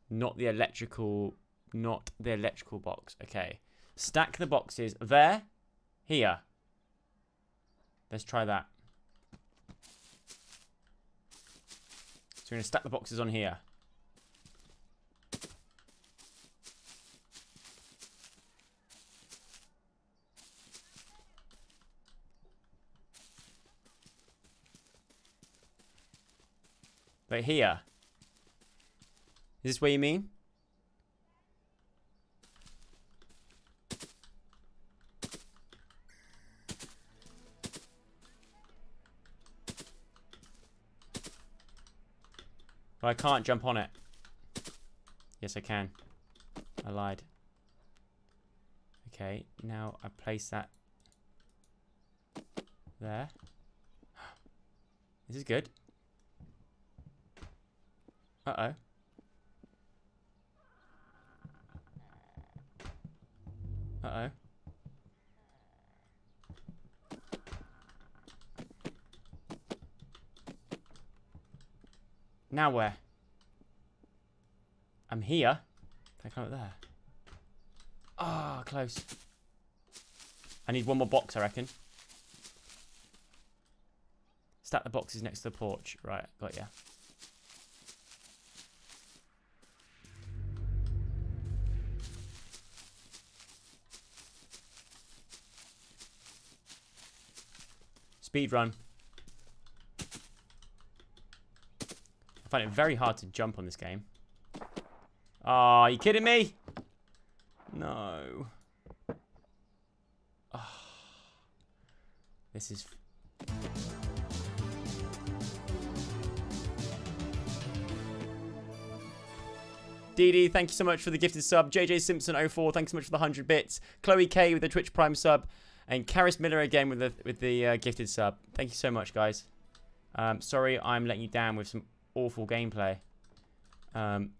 Not the electrical, not the electrical box. Okay. Stack the boxes there, here. Let's try that. So we're going to stack the boxes on here. But here. Is this what you mean? Oh, I can't jump on it. Yes, I can. I lied. Okay, now I place that there. This is good. Uh-oh. Uh-oh. Now where? I'm here. I climb up there? Ah, oh, close. I need one more box, I reckon. Stack the boxes next to the porch. Right, got ya. Speed run. Find it very hard to jump on this game. Oh, are you kidding me? No. Oh. This is... DD, thank you so much for the gifted sub. JJ Simpson 04, thanks so much for the 100 bits. Chloe K with the Twitch Prime sub. And Karis Miller again with the with the uh, gifted sub. Thank you so much, guys. Um, sorry I'm letting you down with some awful gameplay. Um,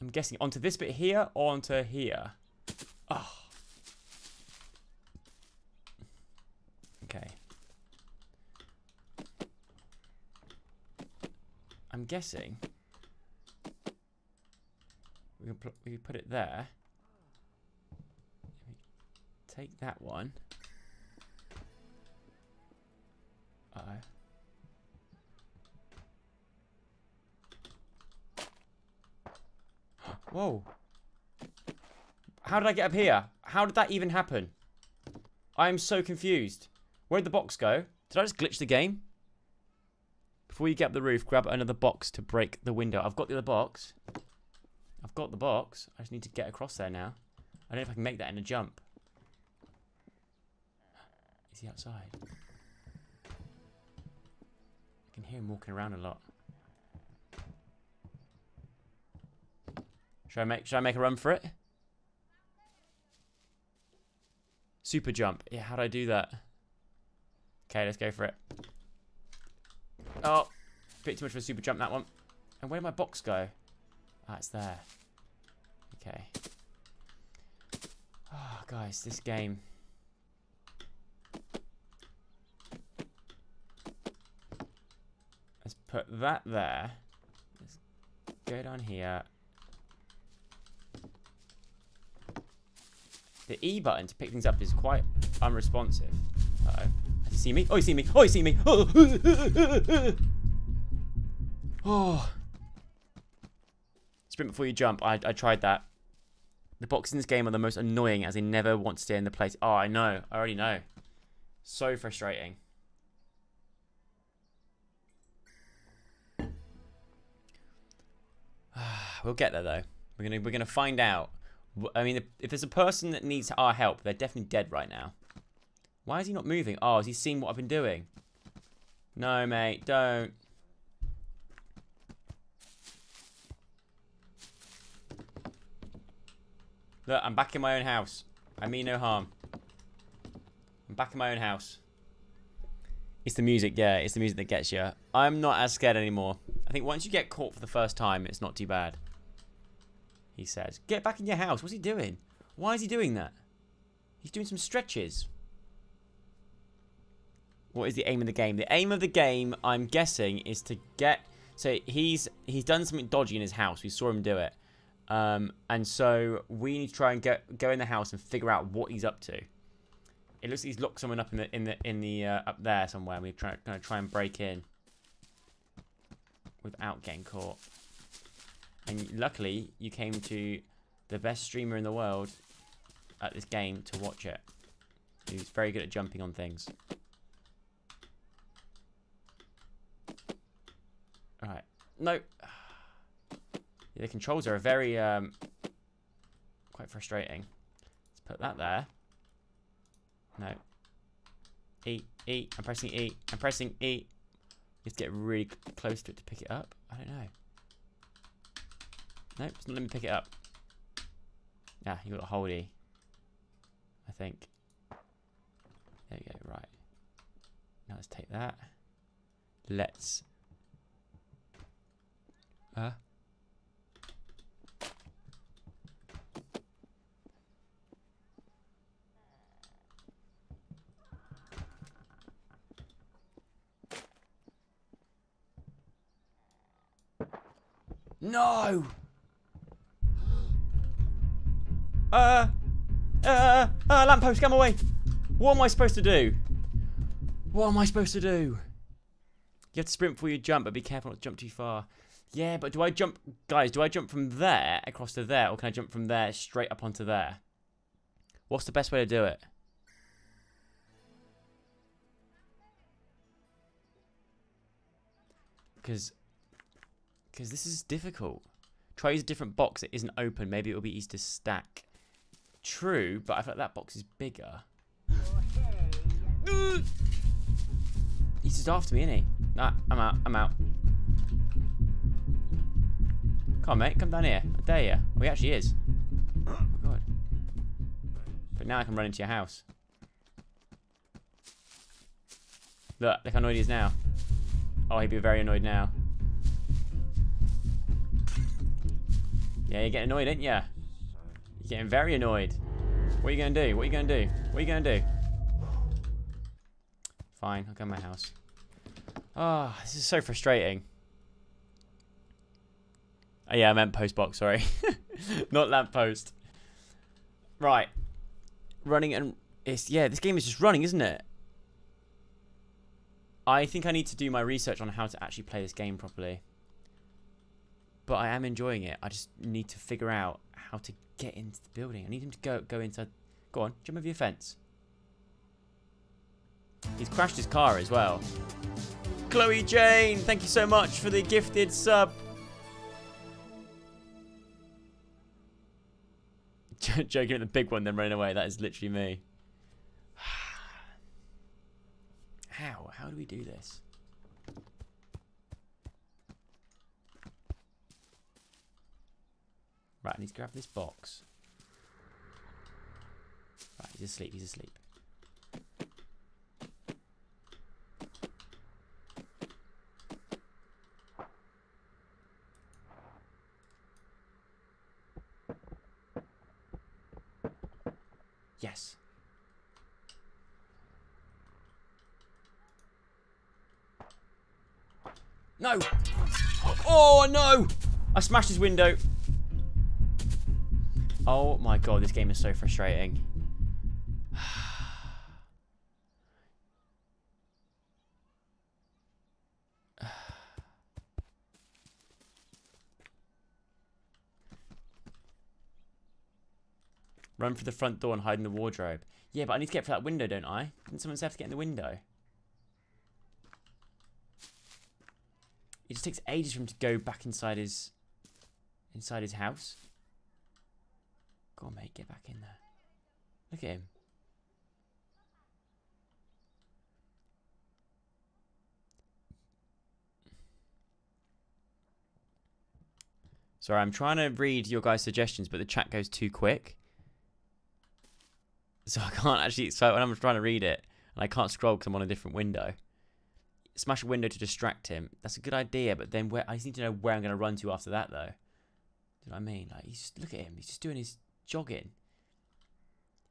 I'm guessing onto this bit here or onto here. Oh. Okay. I'm guessing we can, we can put it there. Take that one. Uh oh. Whoa. How did I get up here? How did that even happen? I am so confused. Where'd the box go? Did I just glitch the game? Before you get up the roof, grab another box to break the window. I've got the other box. I've got the box. I just need to get across there now. I don't know if I can make that in a jump. Is he outside? I can hear him walking around a lot. Should I make should I make a run for it? Super jump. Yeah, how do I do that? Okay, let's go for it. Oh, bit too much for a super jump, that one. And where did my box go? Ah, it's there. Okay. Oh, guys, this game. Let's put that there. Let's go down here. The E button to pick things up is quite unresponsive. Uh oh Has he seen me? Oh, he seen me. Oh, he seen me. Oh. oh. Sprint before you jump. I, I tried that. The boxes in this game are the most annoying as they never want to stay in the place. Oh, I know. I already know. So frustrating. we'll get there though. We're gonna we're gonna find out I mean, if there's a person that needs our help, they're definitely dead right now. Why is he not moving? Oh, has he seen what I've been doing? No, mate, don't. Look, I'm back in my own house. I mean no harm. I'm back in my own house. It's the music, yeah, it's the music that gets you. I'm not as scared anymore. I think once you get caught for the first time, it's not too bad he says. Get back in your house. What's he doing? Why is he doing that? He's doing some stretches. What is the aim of the game? The aim of the game, I'm guessing, is to get... So he's he's done something dodgy in his house. We saw him do it. Um, and so we need to try and get go in the house and figure out what he's up to. It looks like he's locked someone up in the in the in the uh, up there somewhere. We're trying to try and break in without getting caught. And luckily, you came to the best streamer in the world at this game to watch it. He's very good at jumping on things. Alright. No. Yeah, the controls are very, um, quite frustrating. Let's put that there. No. E, E. I'm pressing E. I'm pressing E. To get really close to it to pick it up. I don't know. Nope, it's not letting me pick it up. Yeah, you got a holdy. I think. There we go, right. Now let's take that. Let's... Uh... No! Uh, uh, uh, lamppost, come away. What am I supposed to do? What am I supposed to do? You have to sprint before you jump, but be careful not to jump too far. Yeah, but do I jump, guys, do I jump from there across to there, or can I jump from there straight up onto there? What's the best way to do it? Because, because this is difficult. Try use a different box that isn't open. Maybe it will be easy to stack. True, but I feel like that box is bigger. He's just after me, isn't he? Nah, I'm out. I'm out. Come on, mate. Come down here. I dare you. Well, he actually is. Oh, God. But now I can run into your house. Look, look how annoyed he is now. Oh, he'd be very annoyed now. Yeah, you're getting annoyed, ain't ya? You're getting very annoyed. What are you going to do? What are you going to do? What are you going to do? Fine, I'll go to my house. Oh, this is so frustrating. Oh, yeah, I meant post box, sorry. Not lamp post. Right. Running and... It's, yeah, this game is just running, isn't it? I think I need to do my research on how to actually play this game properly. But I am enjoying it. I just need to figure out how to get into the building. I need him to go go inside. Go on, jump over your fence. He's crashed his car as well. Chloe Jane, thank you so much for the gifted sub. Joking at the big one, then running away. That is literally me. How? How do we do this? Right, I need to grab this box. Right, he's asleep, he's asleep. Yes. No! Oh, no! I smashed his window. Oh my god, this game is so frustrating. Run for the front door and hide in the wardrobe. Yeah, but I need to get for that window, don't I? Didn't someone have to get in the window? It just takes ages for him to go back inside his inside his house. Go on, mate, get back in there. Look at him. Sorry, I'm trying to read your guys' suggestions, but the chat goes too quick. So I can't actually, so when I'm trying to read it, and I can't scroll because I'm on a different window. Smash a window to distract him. That's a good idea, but then where I just need to know where I'm going to run to after that, though. Do you know what I mean? Like, he's look at him. He's just doing his jogging.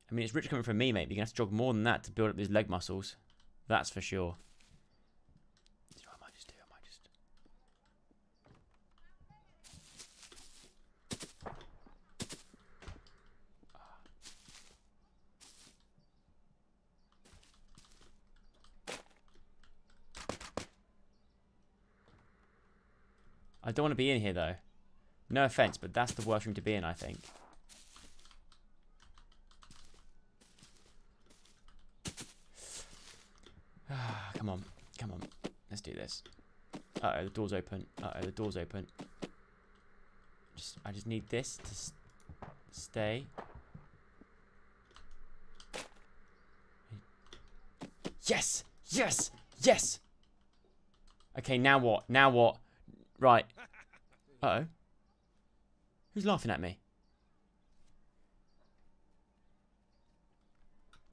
I mean, it's rich coming from me, mate. You're going to have to jog more than that to build up these leg muscles. That's for sure. So I might just do. I might just. Ah. I don't want to be in here though. No offense, but that's the worst room to be in, I think. come on, come on. Let's do this. Uh oh, the door's open. Uh oh, the door's open. Just, I just need this to stay. Yes! Yes! Yes! Okay, now what? Now what? Right. Uh oh Who's laughing at me?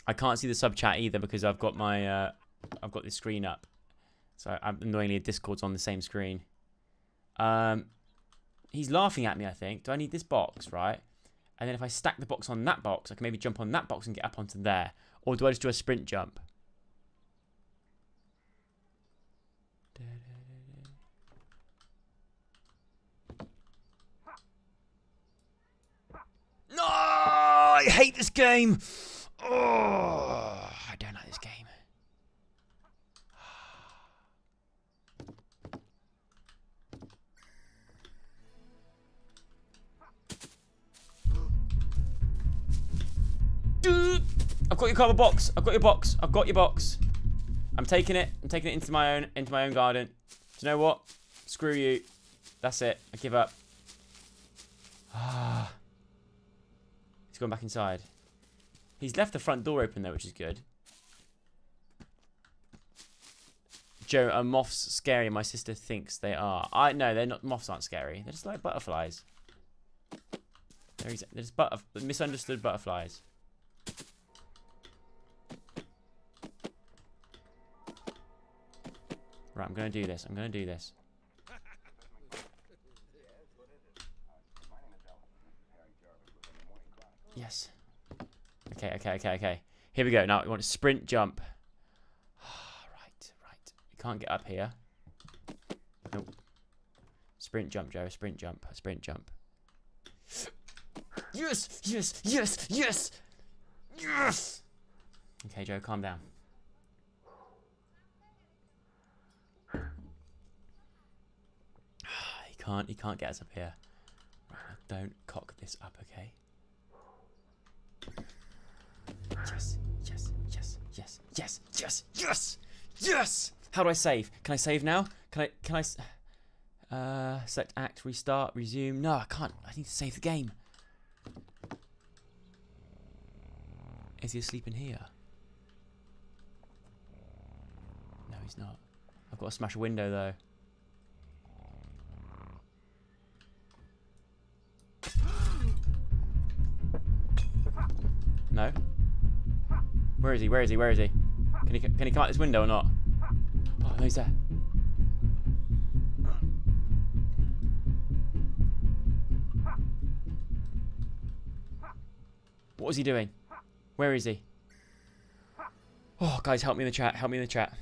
I can't see the sub chat either because I've got my uh, I've got this screen up. So I'm annoyingly Discord's on the same screen. Um, he's laughing at me. I think. Do I need this box right? And then if I stack the box on that box, I can maybe jump on that box and get up onto there. Or do I just do a sprint jump? No, I hate this game. Oh, I've got your cover box. I've got your box. I've got your box. I'm taking it. I'm taking it into my own into my own garden. Do you know what? Screw you. That's it. I give up. Ah. He's gone back inside. He's left the front door open though, which is good. Joe, are moths scary? My sister thinks they are. I no, they're not. Moths aren't scary. They're just like butterflies. Exa- just butter- misunderstood butterflies. Right, I'm gonna do this. I'm gonna do this. Yes. Okay, okay, okay, okay. Here we go. Now we want to sprint jump. Ah, right, right. We can't get up here. Nope. Sprint jump, Joe. Sprint jump. Sprint jump. Yes! Yes! Yes! Yes! Yes! Okay, Joe, calm down. he can't. He can't get us up here. Don't cock this up, okay? Yes, yes, yes, yes, yes, yes, yes, yes. How do I save? Can I save now? Can I? Can I, Uh, select act, restart, resume. No, I can't. I need to save the game. Is he asleep in here? No, he's not. I've got to smash a window though. No. Where is he? Where is he? Where is he? Can he can he come out this window or not? Oh no, he's there. What was he doing? Where is he? Oh, guys, help me in the chat. Help me in the chat.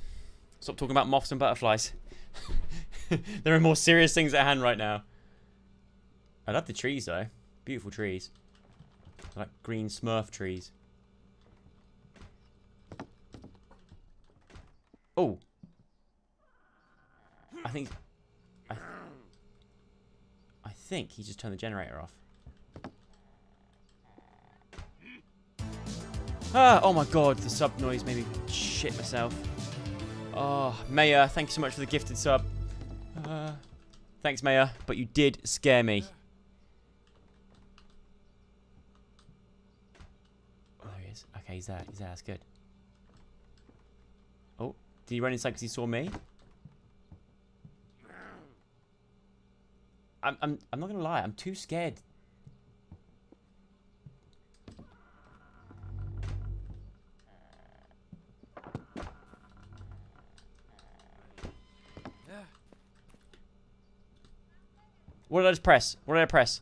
Stop talking about moths and butterflies. there are more serious things at hand right now. I love the trees though. Beautiful trees. Like green smurf trees. Oh. I think I, I think he just turned the generator off. Ah, oh my god, the sub noise made me shit myself. Oh, Maya, thank you so much for the gifted sub. Uh, thanks, Maya, but you did scare me. Oh, there he is. Okay, he's there. He's there. That's good. Oh, did he run inside because he saw me? I'm, I'm, I'm not gonna lie. I'm too scared. What did I just press? What did I press?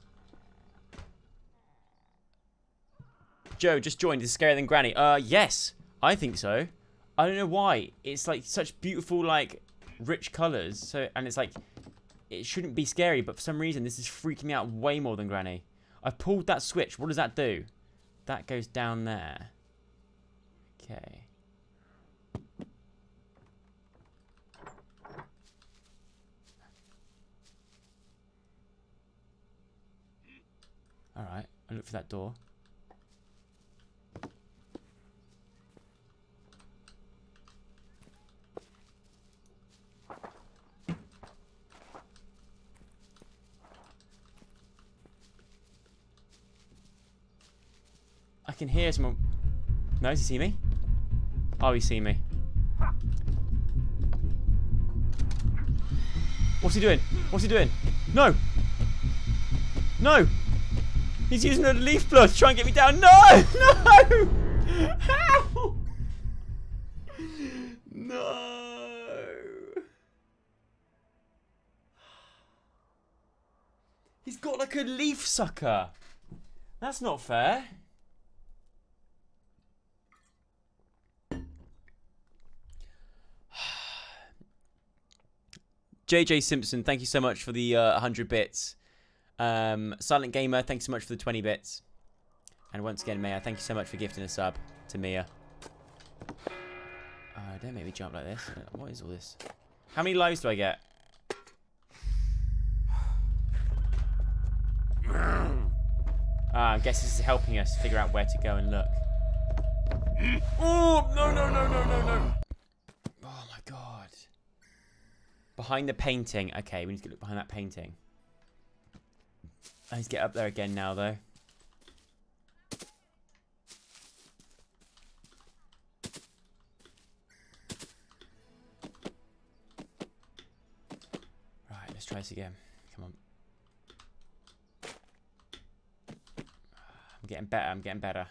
Joe just joined. Is scarier than Granny? Uh, yes, I think so. I don't know why. It's like such beautiful, like, rich colors. So, and it's like, it shouldn't be scary, but for some reason, this is freaking me out way more than Granny. I pulled that switch. What does that do? That goes down there. Okay. Alright, I look for that door. I can hear someone. No, does he see me? Oh, he see me. What's he doing? What's he doing? No! No! He's using a leaf blood to try and get me down. No! No! No! He's got like a leaf sucker. That's not fair. JJ Simpson, thank you so much for the uh, 100 bits. Um, Silent Gamer, thanks so much for the 20 bits. And once again, Maya, thank you so much for gifting a sub to Mia. Uh, don't make me jump like this. What is all this? How many lives do I get? Ah, I guess this is helping us figure out where to go and look. Oh, no, no, no, no, no, no. Oh my god. Behind the painting. Okay, we need to look behind that painting. I need to get up there again now, though. Right, let's try this again. Come on. I'm getting better. I'm getting better.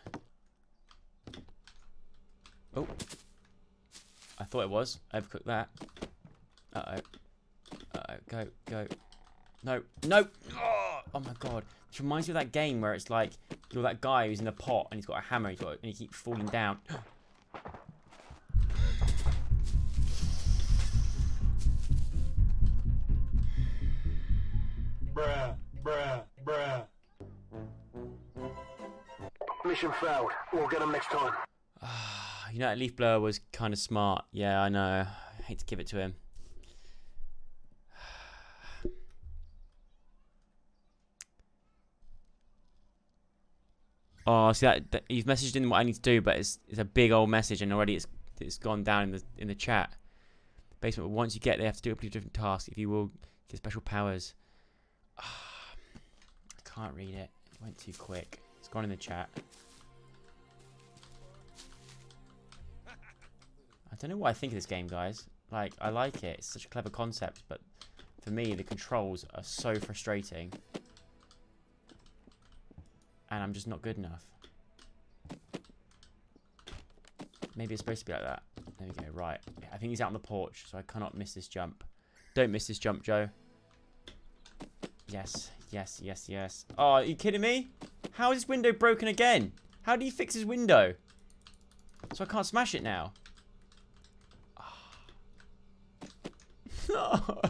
Oh. I thought it was. I've overcooked that. Uh-oh. Uh-oh. Go, go. No. No! Oh, oh my god. This reminds me of that game where it's like you're that guy who's in a pot and he's got a hammer he's got, and he keeps falling down. Bruh, bruh, bruh. Mission failed. We'll get him next time. you know, that leaf blower was kind of smart. Yeah, I know. I hate to give it to him. Oh, see that, that you've messaged in what I need to do, but it's it's a big old message, and already it's it's gone down in the in the chat. Basement. Once you get there, you have to do a few different tasks. If you will get special powers. Ah, I can't read it. It went too quick. It's gone in the chat. I don't know what I think of this game, guys. Like, I like it. It's such a clever concept, but for me, the controls are so frustrating. And I'm just not good enough. Maybe it's supposed to be like that. There we go, right. I think he's out on the porch, so I cannot miss this jump. Don't miss this jump, Joe. Yes, yes, yes, yes. Oh, are you kidding me? How is this window broken again? How do you fix his window? So I can't smash it now. Ah. No.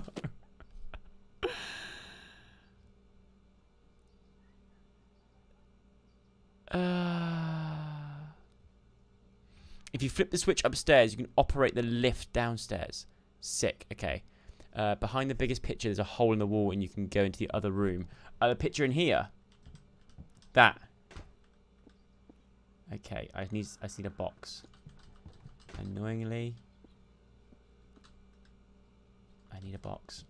If you flip the switch upstairs, you can operate the lift downstairs. Sick. Okay. Uh, behind the biggest picture, there's a hole in the wall, and you can go into the other room. Uh, the picture in here. That. Okay. I need. I need a box. Annoyingly. I need a box.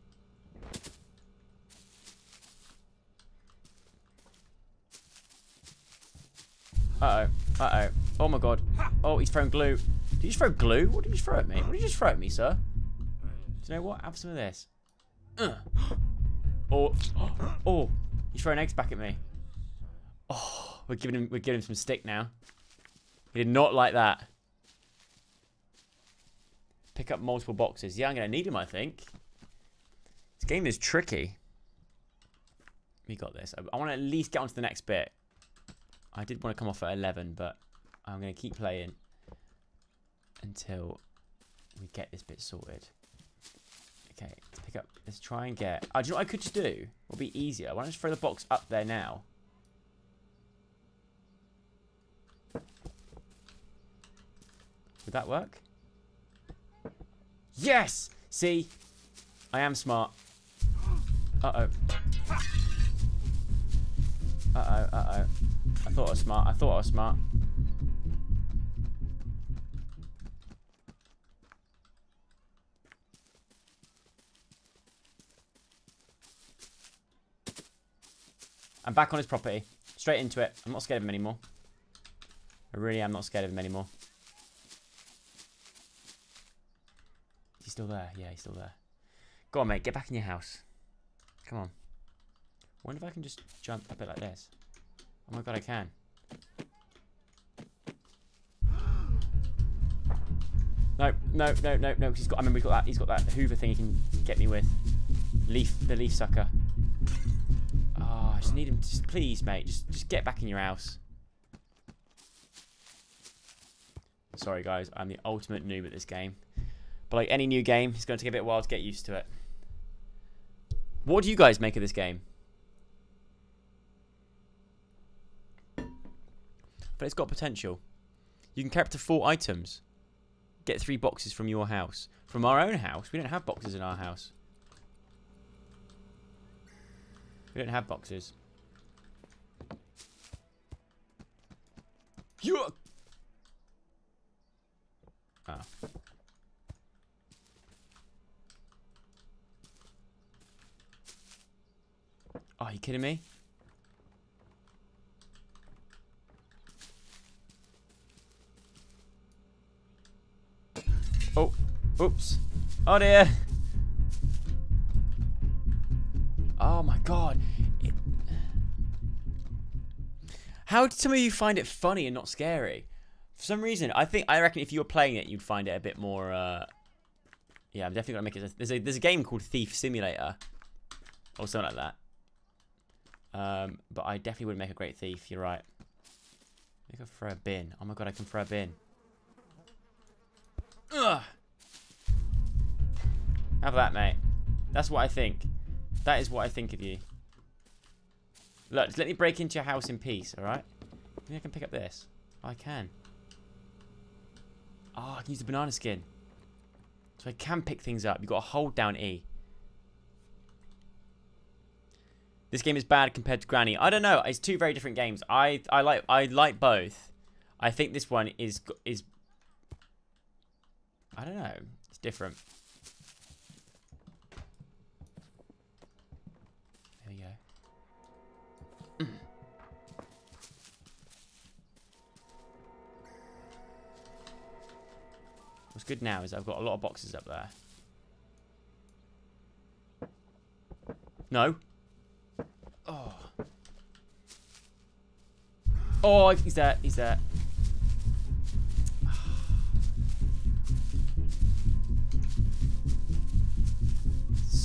Uh-oh. Uh-oh. Oh my god. Oh, he's throwing glue. Did you just throw glue? What did you just throw at me? What did you just throw at me, sir? Do you know what? Have some of this. Uh. Oh. Oh. He's throwing eggs back at me. Oh. We're giving him, we're giving him some stick now. He did not like that. Pick up multiple boxes. Yeah, I'm going to need him. I think. This game is tricky. We got this. I, I want to at least get on to the next bit. I did want to come off at 11, but I'm going to keep playing until we get this bit sorted. Okay, let's pick up. Let's try and get... Oh, do you know what I could just do? It'll be easier. Why don't I just throw the box up there now? Would that work? Yes! See? I am smart. Uh-oh. Uh-oh, uh-oh. I thought I was smart. I thought I was smart. I'm back on his property. Straight into it. I'm not scared of him anymore. I really am not scared of him anymore. Is he still there? Yeah, he's still there. Go on, mate. Get back in your house. Come on. wonder if I can just jump a bit like this. Oh my god, I can. No, no, no, no, no. He's got. I remember he's got that. He's got that Hoover thing he can get me with. Leaf, the leaf sucker. Oh, I just need him. Just please, mate. Just, just get back in your house. Sorry, guys. I'm the ultimate noob at this game. But like any new game, it's going to take a bit while to get used to it. What do you guys make of this game? But it's got potential. You can capture four items. Get three boxes from your house. From our own house. We don't have boxes in our house. We don't have boxes. You. Ah. Oh, are you kidding me? Oh, oops. Oh dear. Oh my god. It... How did some of you find it funny and not scary? For some reason, I think I reckon if you were playing it, you'd find it a bit more. Uh... Yeah, I'm definitely gonna make it. There's a there's a game called Thief Simulator, or something like that. Um, but I definitely would make a great thief. You're right. I can throw a bin. Oh my god, I can throw a bin. Ugh. Have that, mate. That's what I think. That is what I think of you. Look, just let me break into your house in peace, alright? Maybe I can pick up this. I can. Oh, I can use the banana skin. So I can pick things up. You've got to hold down E. This game is bad compared to Granny. I don't know. It's two very different games. I I like I like both. I think this one is is I don't know. It's different. There we go. What's good now is I've got a lot of boxes up there. No. Oh. Oh, he's there. He's there.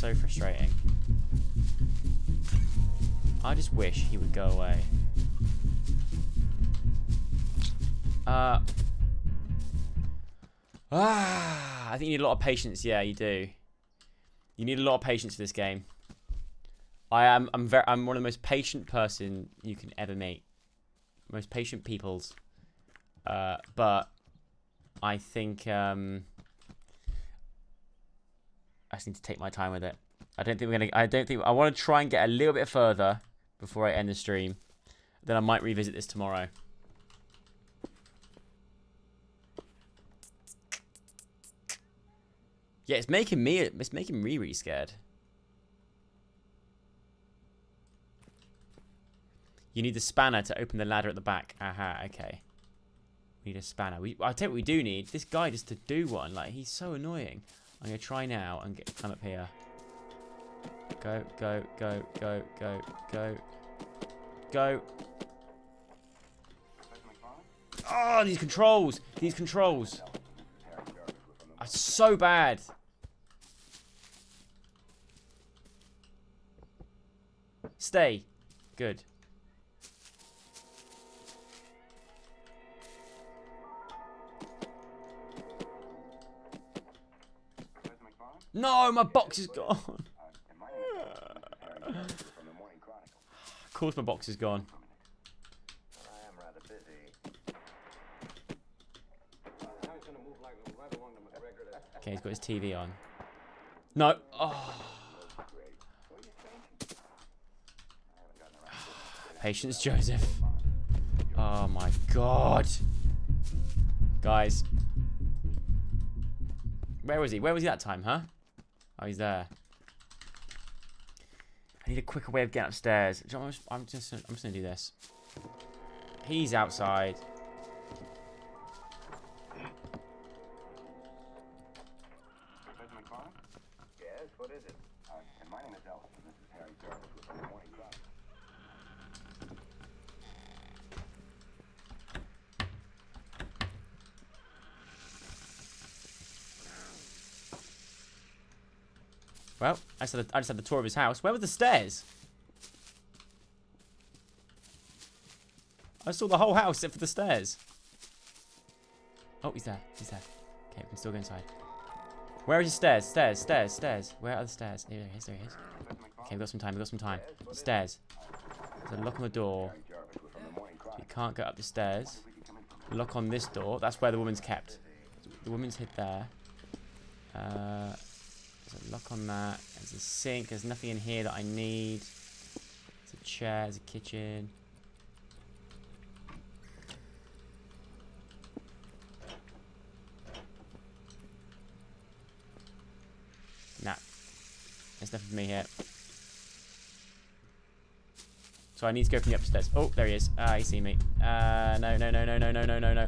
So frustrating. I just wish he would go away. Uh. Ah, I think you need a lot of patience. Yeah, you do. You need a lot of patience for this game. I am. I'm very. I'm one of the most patient person you can ever meet. Most patient peoples. Uh, but I think um, I just need to take my time with it. I don't think we're gonna. I don't think. I want to try and get a little bit further before I end the stream. Then I might revisit this tomorrow. Yeah, it's making me. It's making me really scared. You need the spanner to open the ladder at the back. Aha, okay. We need a spanner. We, I'll tell you what we do need. This guy just to do one. Like, he's so annoying. I'm going to try now and get come up here. Go, go, go, go, go, go. Go. Oh, these controls. These controls. Are so bad. Stay. Good. No, my box is gone. of course my box is gone. Okay, he's got his TV on. No. Oh. Patience, Joseph. Oh my god. Guys. Where was he? Where was he that time, huh? Oh, he's there. I need a quicker way of getting upstairs. I'm just, I'm just, I'm just gonna do this. He's outside. Just, had a, I just had the tour of his house. Where were the stairs? I saw the whole house except for the stairs. Oh, he's there. He's there. Okay, we can still go inside. Where are the stairs? Stairs, stairs, stairs. Where are the stairs? There he is, there he is. Okay, we've got some time, we've got some time. Stairs. There's a lock on the door. You can't go up the stairs. Lock on this door. That's where the woman's kept. The woman's hid there. Uh, a lock on that. There's a sink. There's nothing in here that I need. There's a chair. There's a kitchen. Nah. There's nothing for me here. So I need to go from the upstairs. Oh, there he is. Ah, he see me. Uh, no, no, no, no, no, no, no, no, no.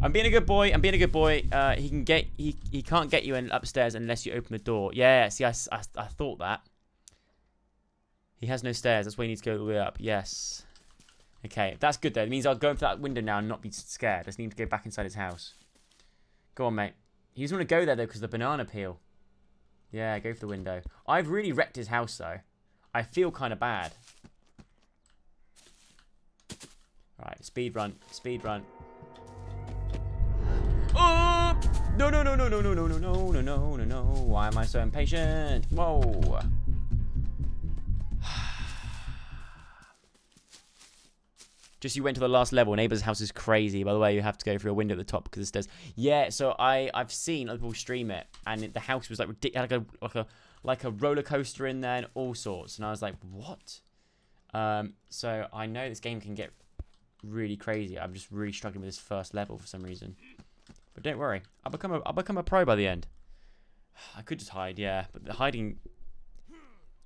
I'm being a good boy. I'm being a good boy. Uh, he can get. He he can't get you in upstairs unless you open the door. Yeah. See, I, I, I thought that. He has no stairs. That's why he needs to go all the way up. Yes. Okay, that's good though. It means I'll go into that window now and not be scared. I just need to go back inside his house. Go on, mate. He doesn't want to go there though because the banana peel. Yeah, go for the window. I've really wrecked his house though. I feel kind of bad. Right, speed run, speed run. No, no, no, no, no, no, no, no, no, no, no, no, no. Why am I so impatient? Whoa. Just you went to the last level. Neighbor's house is crazy. By the way, you have to go through a window at the top because it says, yeah. So I I've seen other people stream it, and it, the house was like ridiculous, like a like a like a roller coaster in there and all sorts. And I was like, what? Um, so I know this game can get really crazy. I'm just really struggling with this first level for some reason. But don't worry, I'll become a I'll become a pro by the end. I could just hide, yeah, but the hiding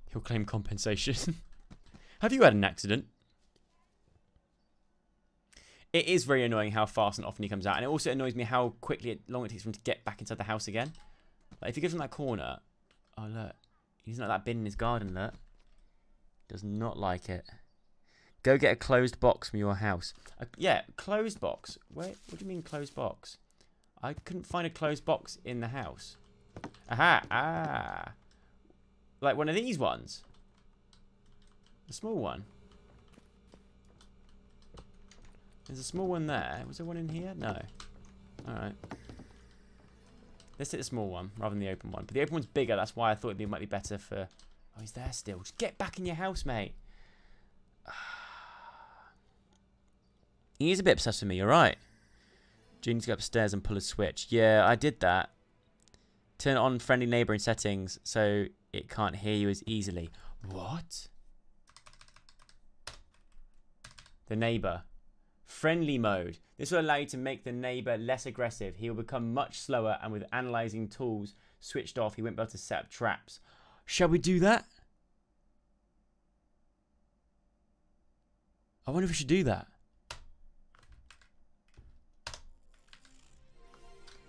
he'll claim compensation. Have you had an accident? It is very annoying how fast and often he comes out, and it also annoys me how quickly it, long it takes for him to get back inside the house again. Like if he goes from that corner, oh look, he's not that bin in his garden. Look, does not like it. Go get a closed box from your house. Yeah, closed box. Wait, what do you mean closed box? I couldn't find a closed box in the house. Aha, ah. Like one of these ones. A small one. There's a small one there. Was there one in here? No. Alright. Let's hit the small one rather than the open one. But the open one's bigger. That's why I thought it might be better for... Oh, he's there still. Just get back in your house, mate. He is a bit obsessed with me. You're right. Do you need to go upstairs and pull a switch? Yeah, I did that. Turn on friendly neighbor in settings so it can't hear you as easily. What? The neighbor. Friendly mode. This will allow you to make the neighbor less aggressive. He will become much slower and with analyzing tools switched off, he won't be able to set up traps. Shall we do that? I wonder if we should do that.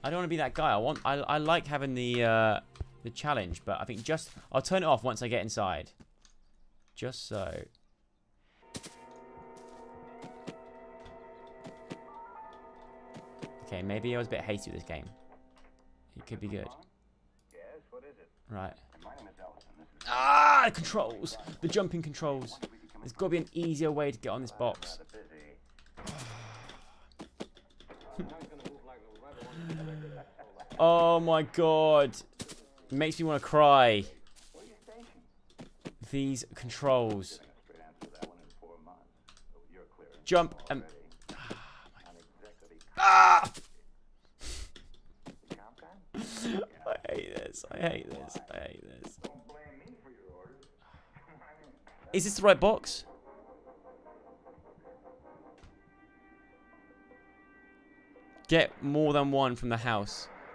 I don't want to be that guy. I want. I, I like having the uh, the challenge, but I think just I'll turn it off once I get inside. Just so. Okay, maybe I was a bit hasty with this game. It could be good. Yes, what is it? Right. Ah, the controls. The jumping controls. There's got to be an easier way to get on this box. Oh my god. Makes me want to cry. These controls. Jump and... Ah! I hate this. I hate this. I hate this. Is this the right box? Get more than one from the house.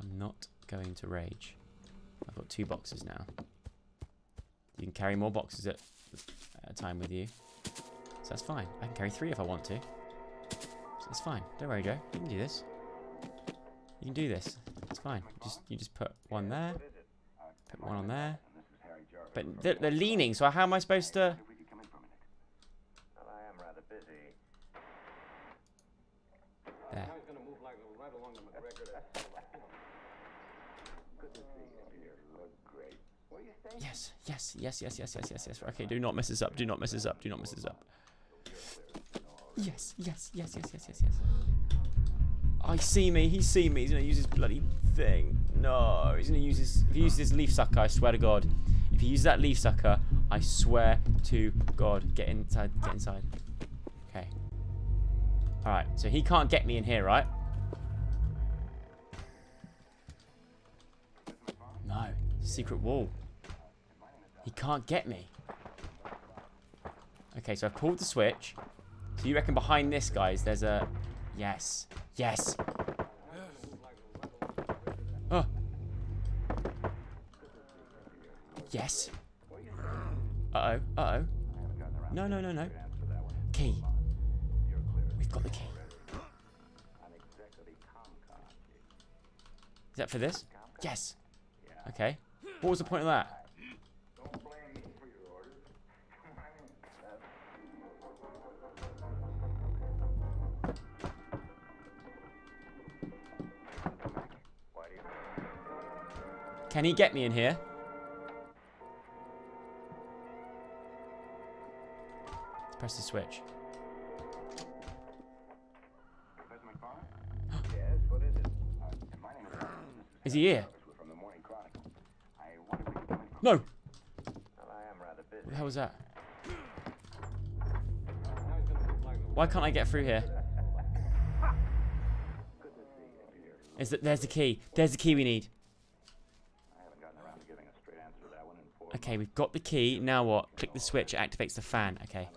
I'm not going to rage. I've got two boxes now. You can carry more boxes at, at a time with you. So that's fine. I can carry three if I want to. So that's fine. Don't worry, Joe. You can do this. You can do this. It's fine. Just you just put one there. Put one on there. But they're, they're leaning. So how am I supposed to? Chronicle. If we could come in for a minute. Well, I am rather busy. There. Good to see you, dear. Look great. Where are you staying? Yes, yes, yes, yes, yes, yes, yes. Okay, do not mess this up. Do not mess this up. Do not mess this up. Yes, yes, yes, yes, yes, yes, yes. Oh, I see me. He see me. He's gonna use his bloody thing. No, he's gonna use his. If he uses his leaf sucker, I swear to God. If he uses that leaf sucker, I swear to God, get inside. Get inside. Okay. All right. So he can't get me in here, right? No. Secret wall. He can't get me. Okay, so I've pulled the switch. So you reckon behind this, guys, there's a... Yes. Yes. Oh. Yes. Uh-oh. Uh-oh. No, no, no, no. Key. We've got the key. Is that for this? Yes. Okay. What was the point of that? Can he get me in here? Let's press the switch. Is he here? No! What the hell was that? Why can't I get through here? Is that there's the key. There's the key we need. I haven't gotten around to giving a straight answer to that one in four Okay, we've got the key. Now what? Click the switch, it activates the fan. Okay.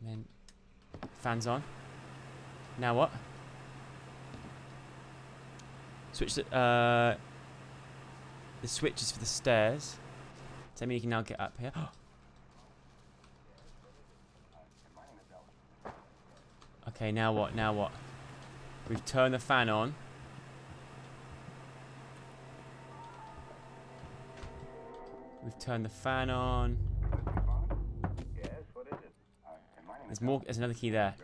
And then fans on. Now what? Switch the uh the switch is for the stairs. Does that mean you can now get up here? okay, now what? Now what? We've turned the fan on. We've turned the fan on. There's more. There's another key there.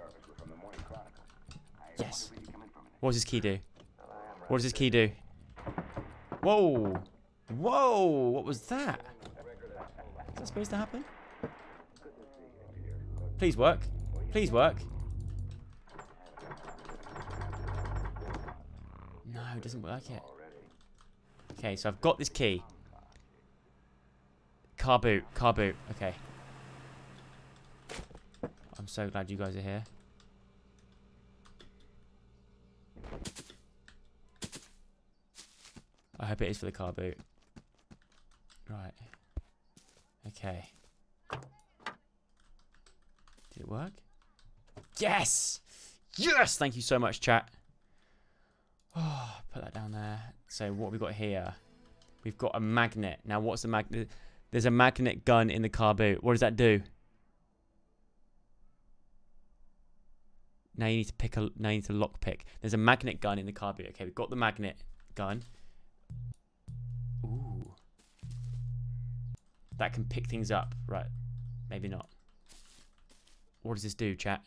Yes. What does this key do? What does this key do? Whoa! Whoa! What was that? Is that supposed to happen? Please work. Please work. No, it doesn't work yet. Okay, so I've got this key. Car boot. Car boot. Okay. I'm so glad you guys are here. I hope it is for the car boot. Right. Okay. Did it work? Yes! Yes! Thank you so much, chat. Oh, put that down there. So what we got here? We've got a magnet. Now what's the magnet? There's a magnet gun in the car boot. What does that do? Now you need to pick a. Now you need to lock pick. There's a magnet gun in the car boot. Okay, we've got the magnet gun. Ooh. That can pick things up. Right. Maybe not. What does this do, chat?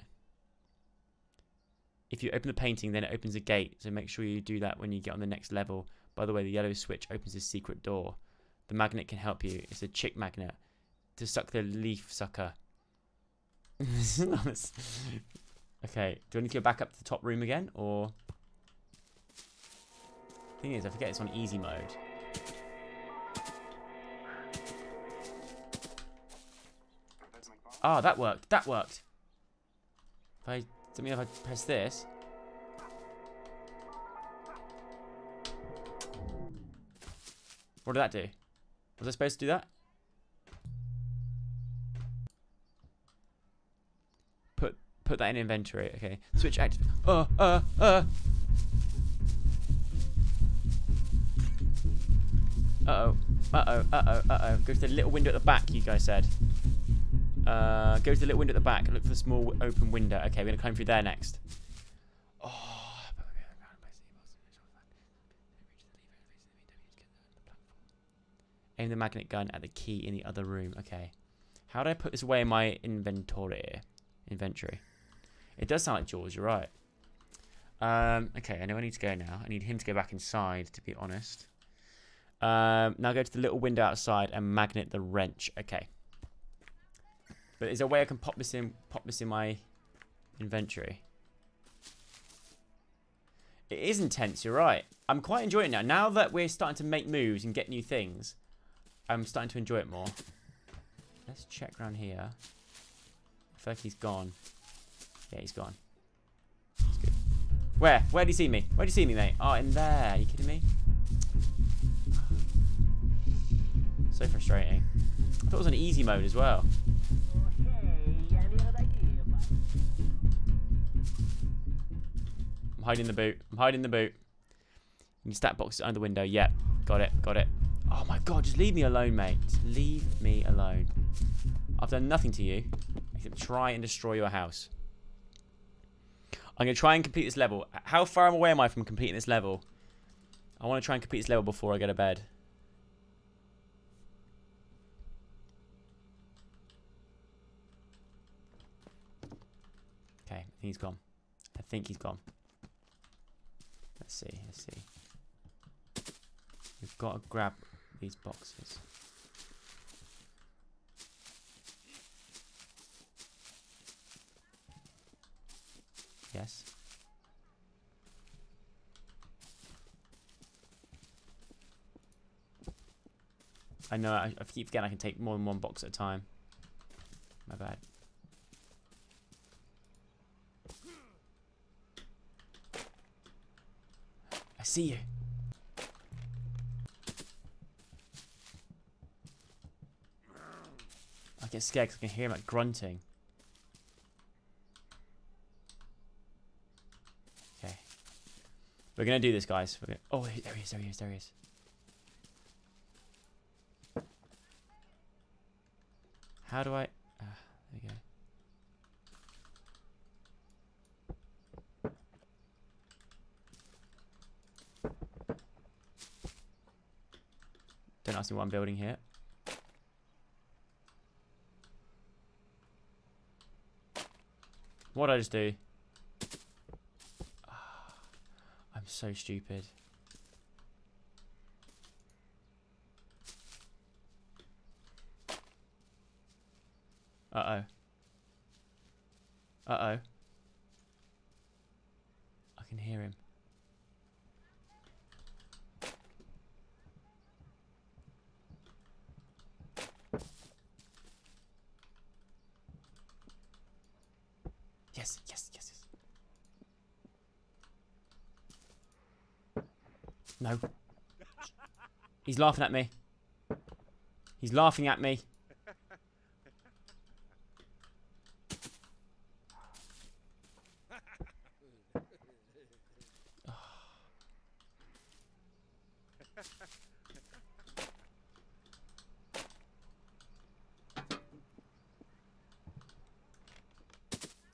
If you open the painting, then it opens a gate. So make sure you do that when you get on the next level. By the way, the yellow switch opens a secret door. The magnet can help you. It's a chick magnet to suck the leaf sucker. Okay, do I need to go back up to the top room again, or? Thing is, I forget it's on easy mode. Ah, that worked. That worked. If I, that mean if I press this? What did that do? Was I supposed to do that? Put put that in inventory. Okay. Switch active. Uh uh uh. Uh oh. Uh oh. Uh oh. Uh oh. Go to the little window at the back. You guys said. Uh, go to the little window at the back. Look for the small open window. Okay, we're gonna climb through there next. Oh. Aim the magnet gun at the key in the other room. Okay. How do I put this away in my inventory? Inventory. It does sound like Jaws. You're right. Um, okay, I know I need to go now. I need him to go back inside, to be honest. Um, now go to the little window outside and magnet the wrench. Okay. But is there a way I can pop this in pop this in my inventory? It is intense, you're right. I'm quite enjoying it now. Now that we're starting to make moves and get new things, I'm starting to enjoy it more. Let's check around here. I feel like he's gone. Yeah, he's gone. That's good. Where? Where do you see me? Where do you see me, mate? Oh, in there. Are you kidding me? So frustrating. I thought it was an easy mode as well. I'm hiding the boot. I'm hiding the boot. You can stack boxes under the window. Yep. Got it. Got it. Oh my god, just leave me alone, mate. Leave me alone. I've done nothing to you except try and destroy your house. I'm going to try and complete this level. How far away am I from completing this level? I want to try and complete this level before I go to bed. Okay, I think he's gone. I think he's gone. Let's see, let's see. We've got to grab these boxes. Yes. I know, I, I keep forgetting I can take more than one box at a time. My bad. I see you. I get scared because I can hear him like grunting. Okay. We're gonna do this, guys. Gonna... Oh, there he is, there he is, there he is. How do I... Ah, there you go. Don't ask me what I'm building here. What did I just do? Ah, I'm so stupid. Uh-oh. Uh-oh. I can hear him. Yes, yes, yes, yes. No. He's laughing at me. He's laughing at me.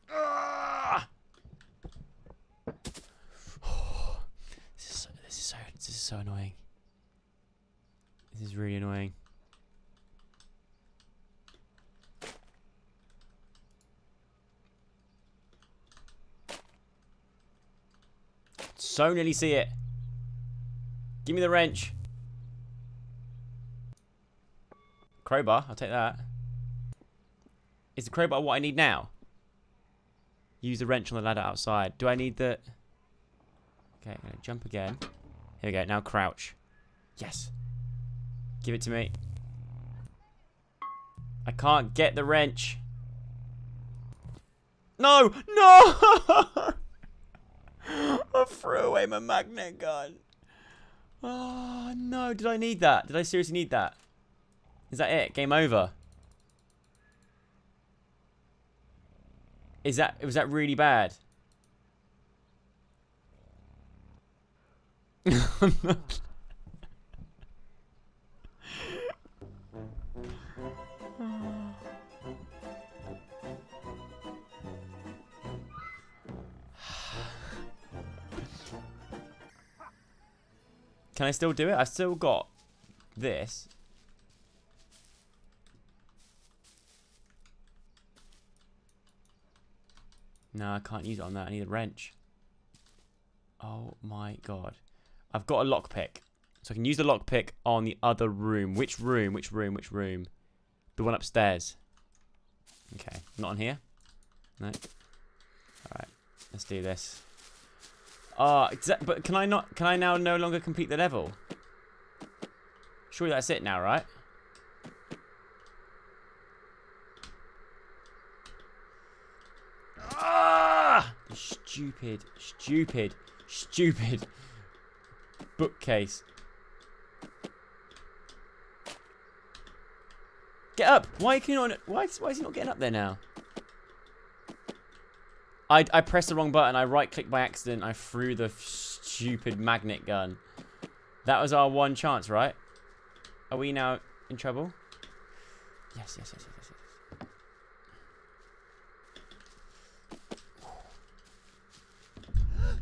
Ah! this, is so, this is so this is so annoying. This is really annoying. So nearly see it. Give me the wrench. Crowbar, I'll take that. Is the crowbar what I need now? Use the wrench on the ladder outside. Do I need the... Okay, I'm going to jump again. Here we go. Now crouch. Yes. Give it to me. I can't get the wrench. No! No! I threw away my magnet gun. Oh, no. Did I need that? Did I seriously need that? Is that it? Game over? Is that was that really bad? Can I still do it? I still got this. No, I can't use it on that. I need a wrench. Oh my god. I've got a lockpick. So I can use the lockpick on the other room. Which room? Which room? Which room? The one upstairs. Okay. Not on here? No. Alright. Let's do this. Ah, uh, but can I not can I now no longer complete the level? Surely that's it now, right? Ah! Stupid, stupid, stupid bookcase. Get up. Why can you not? Why, why is he not getting up there now? I, I pressed the wrong button. I right clicked by accident. I threw the stupid magnet gun. That was our one chance, right? Are we now in trouble? Yes, yes, yes, yes, yes.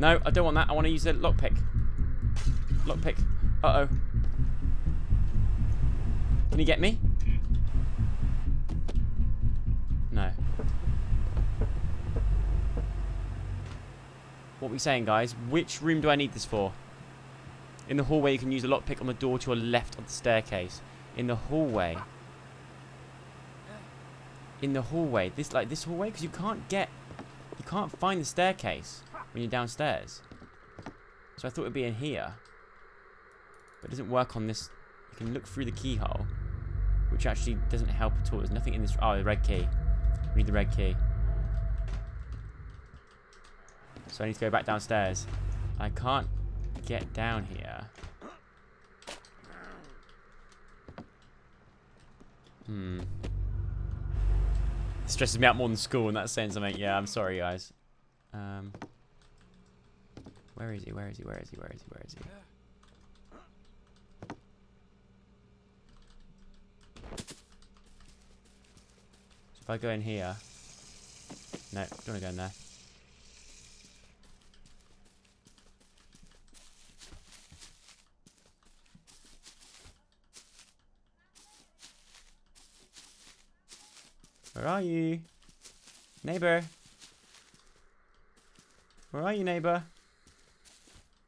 No, I don't want that. I want to use the lockpick. Lockpick. Uh-oh. Can you get me? No. What are we saying, guys? Which room do I need this for? In the hallway, you can use a lockpick on the door to your left of the staircase. In the hallway. In the hallway. This, like, this hallway? Because you can't get... You can't find the staircase when you're downstairs. So I thought it'd be in here. But it doesn't work on this. You can look through the keyhole. Which actually doesn't help at all. There's nothing in this... Oh, the red key. We need the red key. So I need to go back downstairs. I can't get down here. Hmm. It stresses me out more than school in that sense. I mean, yeah, I'm sorry, guys. Um, where is he? Where is he? Where is he? Where is he? Where is he? If I go in here, no, don't want to go in there. Where are you? Neighbor. Where are you, neighbor?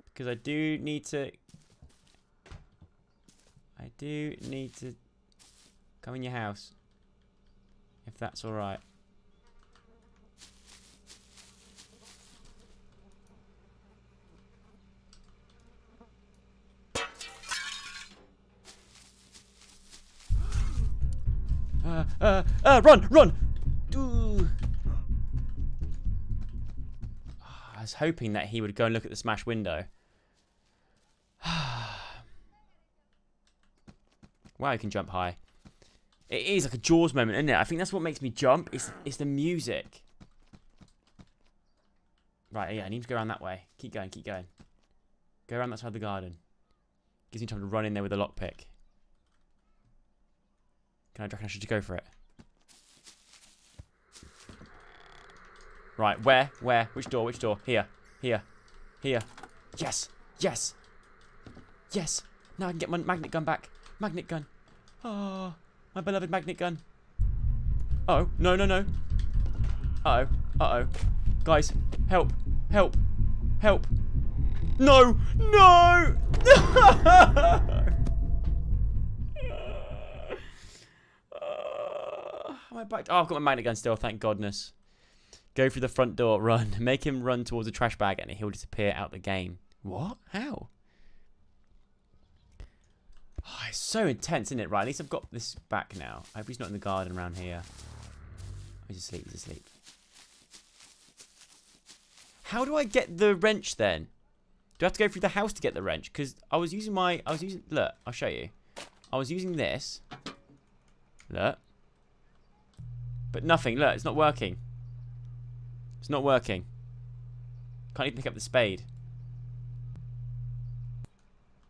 Because I do need to... I do need to come in your house. That's alright. Uh, uh, uh, run, run! Ooh. I was hoping that he would go and look at the smash window. wow, he can jump high. It is like a Jaws moment, isn't it? I think that's what makes me jump. It's, it's the music. Right, yeah, I need to go around that way. Keep going, keep going. Go around that side of the garden. Gives me time to run in there with a lockpick. Can I reckon I should go for it? Right, where? Where? Which door? Which door? Here. Here. Here. Yes. Yes. Yes. Now I can get my magnet gun back. Magnet gun. Oh, my beloved magnet gun. Uh oh. No, no, no. Uh-oh. Uh-oh. Guys, help. Help. Help. No! No! Am I back? Oh, I've got my magnet gun still, thank godness. Go through the front door, run. Make him run towards a trash bag and he'll disappear out the game. What? How? Oh, it's so intense, isn't it? Right, at least I've got this back now. I hope he's not in the garden around here. Oh, he's asleep, he's asleep. How do I get the wrench then? Do I have to go through the house to get the wrench? Because I was using my... I was using... Look, I'll show you. I was using this. Look. But nothing. Look, it's not working. It's not working. Can't even pick up the spade.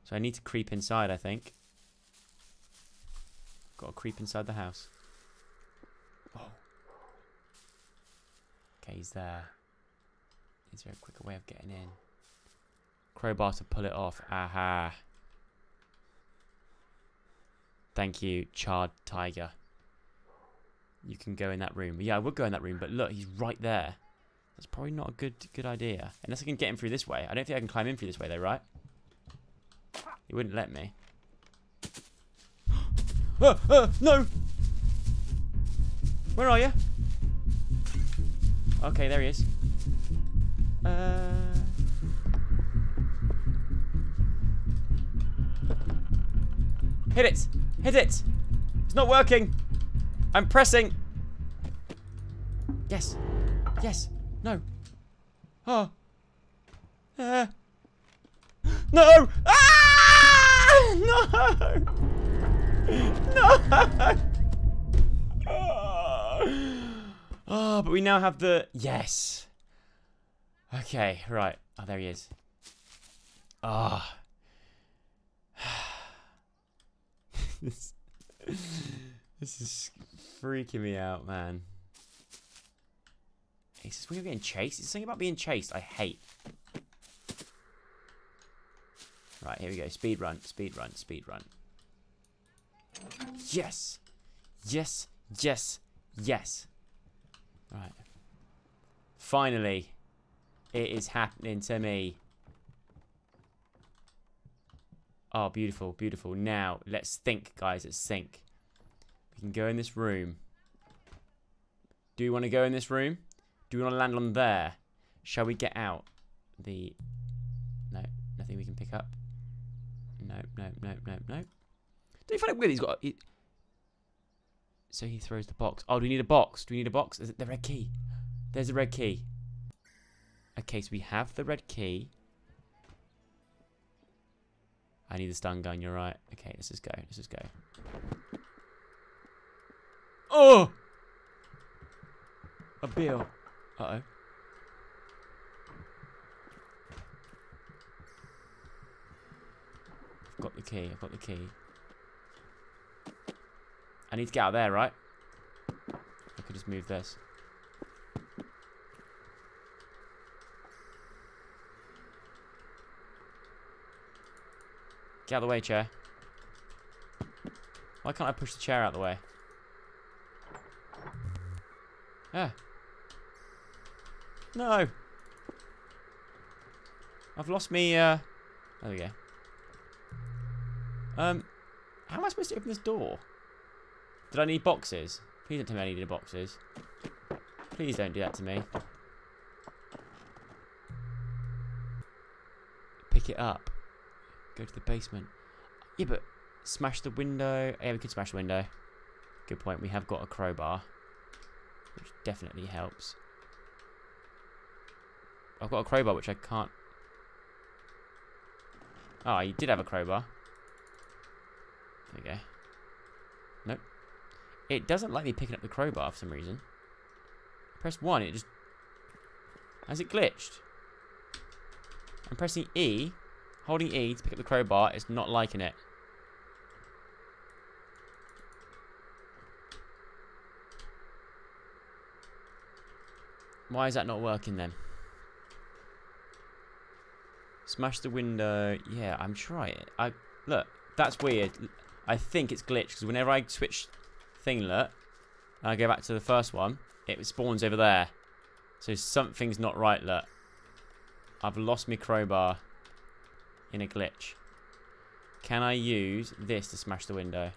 So I need to creep inside, I think. Got to creep inside the house. Oh. Okay, he's there. Is there a quicker way of getting in? Crowbar to pull it off. Aha. Thank you, charred tiger. You can go in that room. Yeah, I would go in that room, but look, he's right there. That's probably not a good good idea. Unless I can get him through this way. I don't think I can climb in through this way though, right? He wouldn't let me. Uh, uh, no! Where are you? Okay, there he is. Uh... Hit it! Hit it! It's not working! I'm pressing! Yes! Yes! No! Oh! Uh. No! Ah! No! No! Oh, but we now have the... Yes. Okay, right. Oh, there he is. Ah. this, this is freaking me out, man. He says, we're getting chased. It's something about being chased I hate. Right, here we go. Speed run, speed run, speed run. Yes! Yes, yes, yes. Right. Finally, it is happening to me. Oh, beautiful, beautiful. Now, let's think, guys. Let's think. We can go in this room. Do we want to go in this room? Do we want to land on there? Shall we get out? The... No, nothing we can pick up. No, no, no, no, no. Do you find it weird? He's got... He... So he throws the box. Oh, do we need a box? Do we need a box? Is it the red key? There's a red key. Okay, so we have the red key. I need the stun gun, you're right. Okay, let's just go. Let's just go. Oh! A bill. Uh-oh. I've got the key. I've got the key. I need to get out of there, right? I could just move this. Get out of the way, chair. Why can't I push the chair out of the way? Ah. No. I've lost me, uh... There we go. Um, how am I supposed to open this door? Did I need boxes? Please don't tell me I needed boxes. Please don't do that to me. Pick it up. Go to the basement. Yeah, but smash the window. Yeah, we could smash the window. Good point. We have got a crowbar. Which definitely helps. I've got a crowbar which I can't... Oh, you did have a crowbar. There we go. Nope. It doesn't like me picking up the crowbar for some reason. Press 1, it just... Has it glitched? I'm pressing E, holding E to pick up the crowbar, it's not liking it. Why is that not working then? Smash the window. Yeah, I'm trying. I Look, that's weird. I think it's glitched because whenever I switch thing look, and I go back to the first one, it spawns over there. So something's not right, look. I've lost my crowbar in a glitch. Can I use this to smash the window?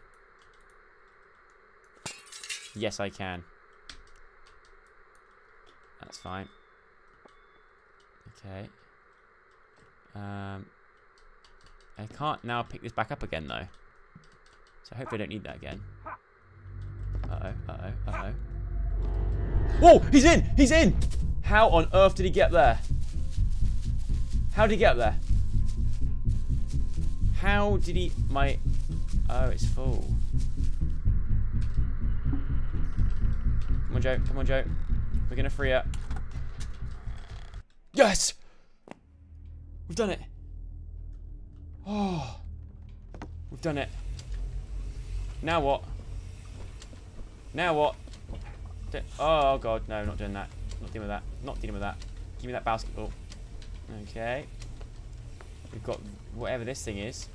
Yes, I can. That's fine. Okay. Um, I can't now pick this back up again, though. So hopefully I don't need that again. Uh-oh, uh-oh. Whoa! He's in! He's in! How on earth did he get there? How did he get there? How did he... My... Oh, it's full. Come on, Joe. Come on, Joe. We're going to free up. Yes! We've done it. Oh. We've done it. Now what? Now what? Oh, oh, God. No, not doing that. Not dealing with that. Not dealing with that. Give me that basketball. Okay. We've got whatever this thing is.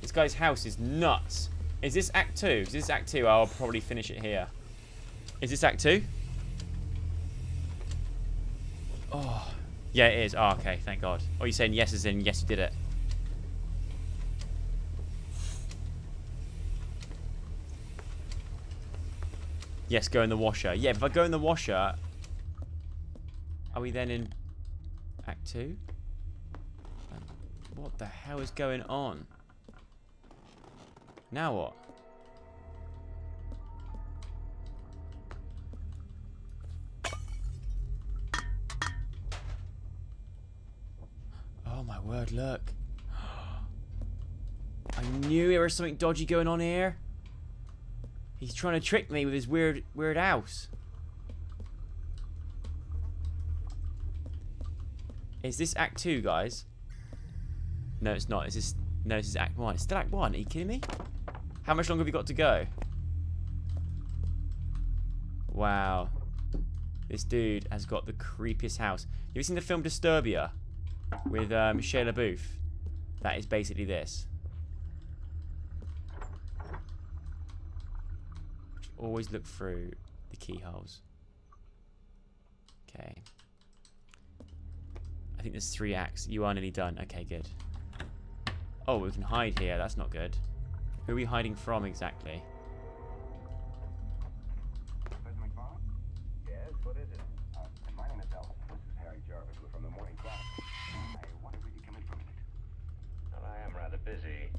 This guy's house is nuts. Is this Act 2? Is this Act 2? I'll probably finish it here. Is this Act 2? Oh. Yeah, it is. Oh, okay. Thank God. Oh, you're saying yes as in yes, you did it. Yes, go in the washer. Yeah, if I go in the washer, are we then in Act 2? What the hell is going on? Now what? Oh my word, look. I knew there was something dodgy going on here. He's trying to trick me with his weird, weird house. Is this Act 2, guys? No, it's not. Is this... No, this is Act 1. It's still Act 1. Are you kidding me? How much longer have you got to go? Wow. This dude has got the creepiest house. Have you seen the film Disturbia? With um, Shia LaBeouf? That is basically this. Always look through the keyholes. Okay. I think there's three acts. You are nearly done. Okay, good. Oh, we can hide here. That's not good. Who are we hiding from exactly? Mr. McFarland? Yes, what is it? Uh, my name is Elvis. This is Harry Jarvis. We're from the Morning Chronicle. I wonder if you could come in for a minute. Well, I am rather busy.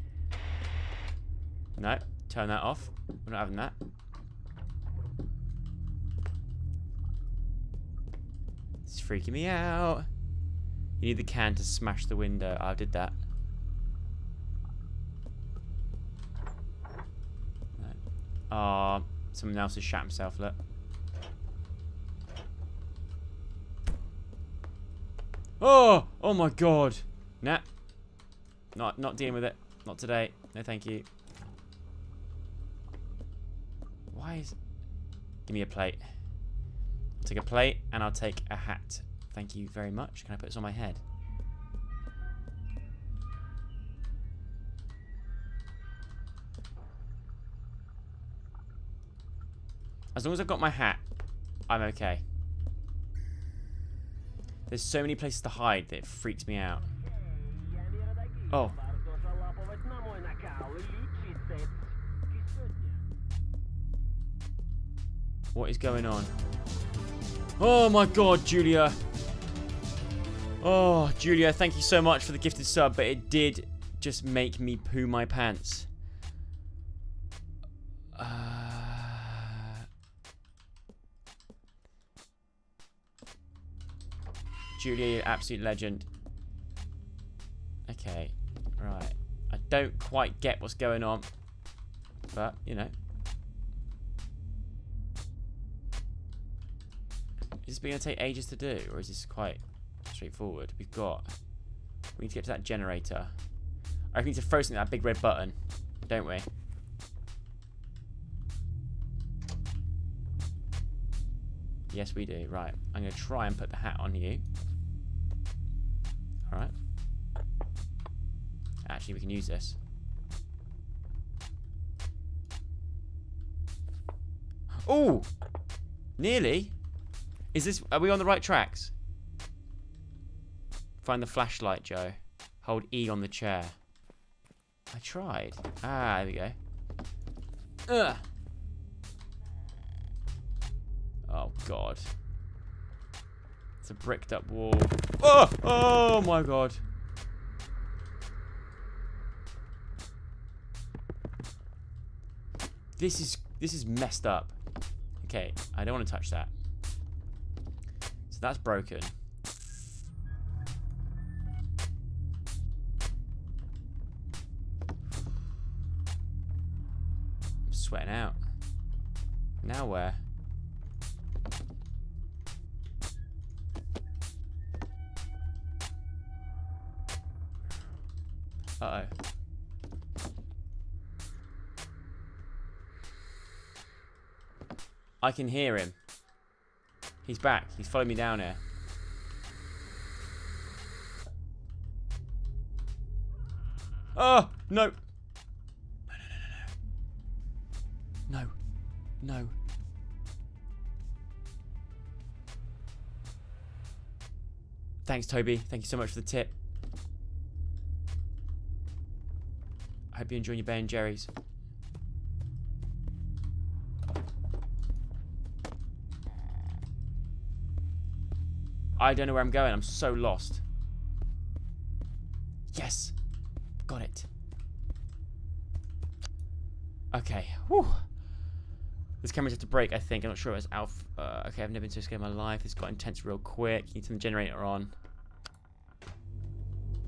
No, turn that off. We're not having that. It's freaking me out. You need the can to smash the window. I did that. No. Aw, someone else has shot himself, look. Oh! Oh my god! Nah. Not, not dealing with it. Not today. No thank you. Why is... Give me a plate. Take a plate and I'll take a hat. Thank you very much. Can I put this on my head? As long as I've got my hat, I'm okay. There's so many places to hide that it freaks me out. Oh. What is going on? Oh my god, Julia. Oh, Julia, thank you so much for the gifted sub, but it did just make me poo my pants. Uh... Julia, you're an absolute legend. Okay, right. I don't quite get what's going on, but, you know. Is this going to take ages to do, or is this quite straightforward? We've got... We need to get to that generator. I need to throw something at that big red button, don't we? Yes, we do. Right. I'm going to try and put the hat on you. Alright. Actually, we can use this. Oh! Nearly. Is this... Are we on the right tracks? Find the flashlight, Joe. Hold E on the chair. I tried. Ah, there we go. Ugh. Oh, God. It's a bricked up wall. Oh! Oh, my God. This is... This is messed up. Okay, I don't want to touch that. So that's broken. I'm sweating out. Now where? Uh-oh. I can hear him. He's back. He's following me down here. Oh, no. No, no, no, no. No. No. Thanks, Toby. Thank you so much for the tip. I hope you're enjoying your Ben Jerry's. I don't know where I'm going. I'm so lost. Yes. Got it. Okay. Whew. This camera's had to break, I think. I'm not sure it was Alf. Uh, okay, I've never been so scared in my life. It's got intense real quick. You need the generator on.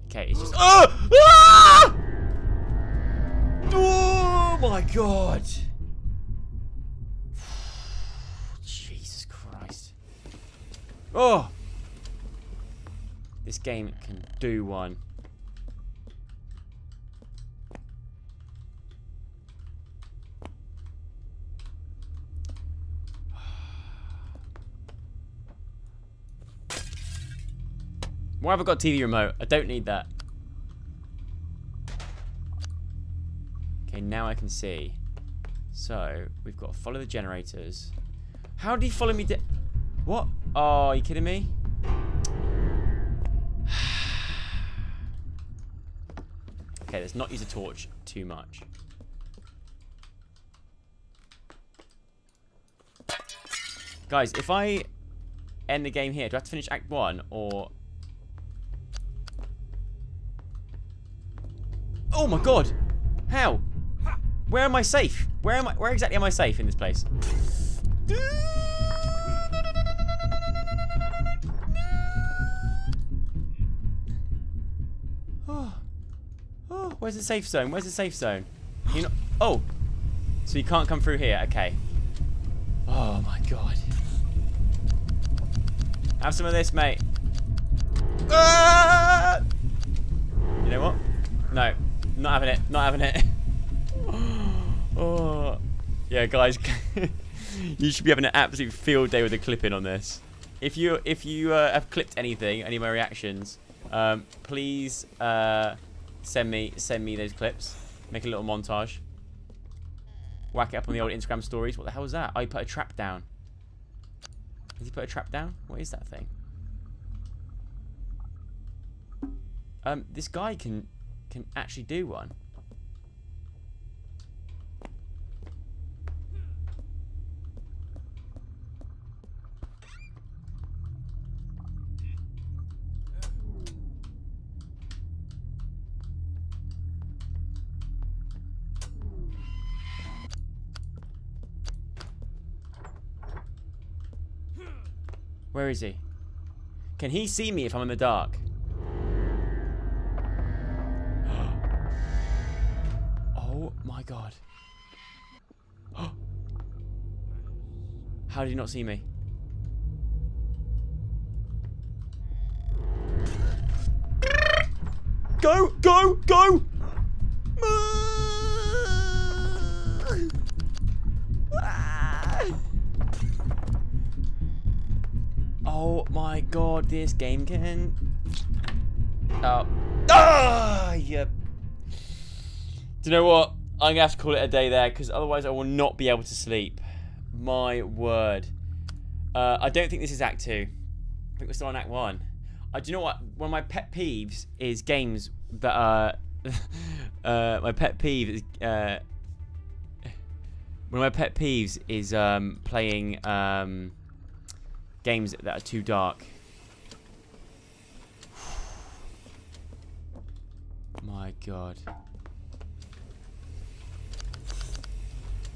Okay, Okay, it's just. Oh! Ah! Oh my god! Jesus Christ. Oh! This game can do one. Why have I got TV remote? I don't need that. Okay, now I can see. So, we've got to follow the generators. How did you follow me What? Oh, are you kidding me? Okay, let's not use a torch too much. Guys, if I end the game here, do I have to finish Act 1 or Oh my god! How? Where am I safe? Where am I? Where exactly am I safe in this place? Where's the safe zone? Where's the safe zone? You know. Oh. So you can't come through here. Okay. Oh my god. Have some of this, mate. Ah! You know what? No. Not having it. Not having it. oh. Yeah, guys. you should be having an absolute field day with the clipping on this. If you if you uh, have clipped anything, any of my reactions, um, please uh, send me send me those clips. Make a little montage. Whack it up on the old Instagram stories. What the hell was that? I oh, put a trap down. Did he put a trap down? What is that thing? Um, this guy can can actually do one. Where is he? Can he see me if I'm in the dark? Oh my god. How did he not see me? Go! Go! Go! Oh my god, this game can... Oh. Ah! Yeah. Do you know what? I'm going to have to call it a day there because otherwise I will not be able to sleep. My word. Uh, I don't think this is Act 2. I think we're still on Act 1. I do you know what? One of my pet peeves is games that are... uh, my pet peeve is... Uh, one of my pet peeves is um, playing um, games that are too dark. My god.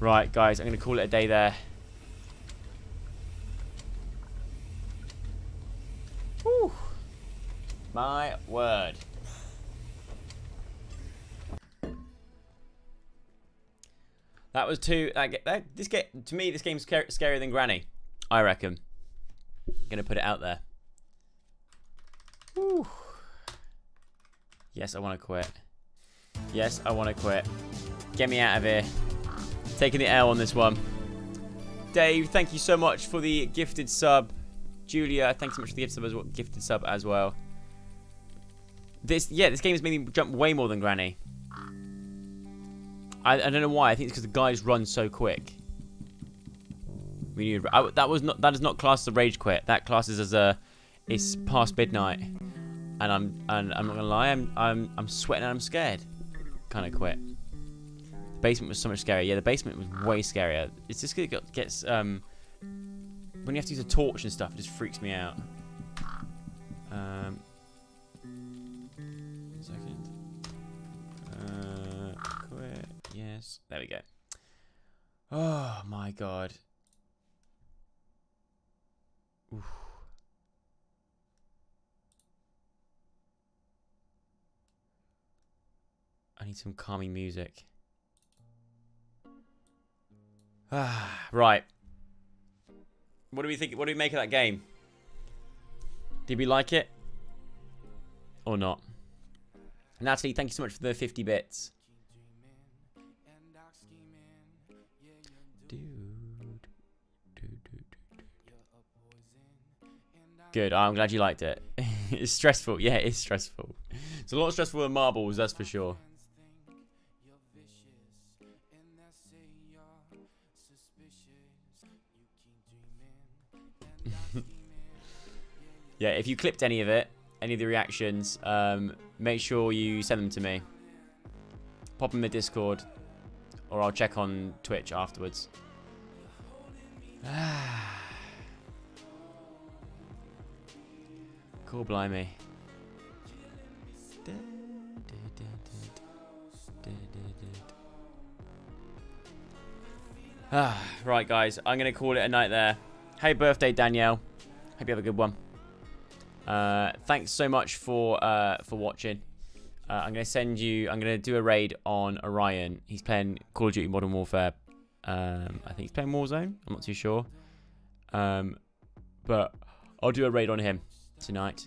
Right, guys, I'm going to call it a day there. Whew. My word. That was too. That, that, this game to me, this game's scarier than Granny. I reckon. Gonna put it out there. Whew. Yes, I want to quit. Yes, I want to quit. Get me out of here. Taking the L on this one. Dave, thank you so much for the gifted sub. Julia, thanks so much for the gifted sub as well. Gifted sub as well. This, yeah, this game has made me jump way more than Granny. I, I don't know why. I think it's because the guys run so quick. We need. I, that was not. That is not classed as a rage quit. That classes as a. It's past midnight, and I'm and I'm not gonna lie. I'm I'm I'm sweating and I'm scared. Kind of quit The basement was so much scarier. Yeah, the basement was way scarier. It's just it gets um when you have to use a torch and stuff, it just freaks me out. Um, second. Uh, quit. Yes. There we go. Oh my god. I need some calming music. Ah, right. What do we think? What do we make of that game? Did we like it? Or not? Natalie, thank you so much for the 50 bits. Good. I'm glad you liked it. it's stressful. Yeah, it's stressful. It's a lot stressful than marbles, that's for sure. Yeah, if you clipped any of it, any of the reactions, um, make sure you send them to me. Pop them in the Discord, or I'll check on Twitch afterwards. cool, blimey. Right, guys. I'm going to call it a night there. Hey, birthday, Danielle. Hope you have a good one. Uh, thanks so much for uh, for watching. Uh, I'm going to send you... I'm going to do a raid on Orion. He's playing Call of Duty Modern Warfare. Um, I think he's playing Warzone. I'm not too sure. Um, but I'll do a raid on him tonight.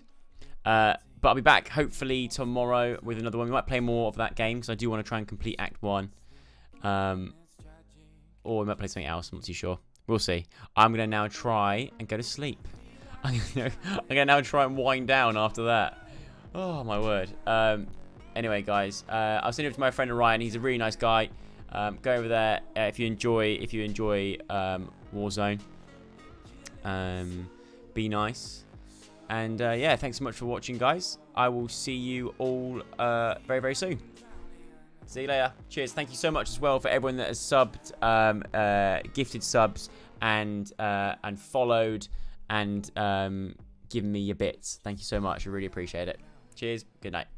Uh, but I'll be back hopefully tomorrow with another one. We might play more of that game because I do want to try and complete Act 1. Um, or we might play something else. I'm not too sure. We'll see. I'm going to now try and go to sleep. I'm to now try and wind down after that. Oh, my word. Um, anyway, guys, uh, I'll send it to my friend Ryan. He's a really nice guy. Um, go over there uh, if you enjoy if you enjoy um, Warzone. Um, be nice. And uh, yeah, thanks so much for watching, guys. I will see you all uh, very, very soon. See you later. Cheers. Thank you so much as well for everyone that has subbed, um, uh, gifted subs, and uh, and followed, and um, given me your bits. Thank you so much. I really appreciate it. Cheers. Good night.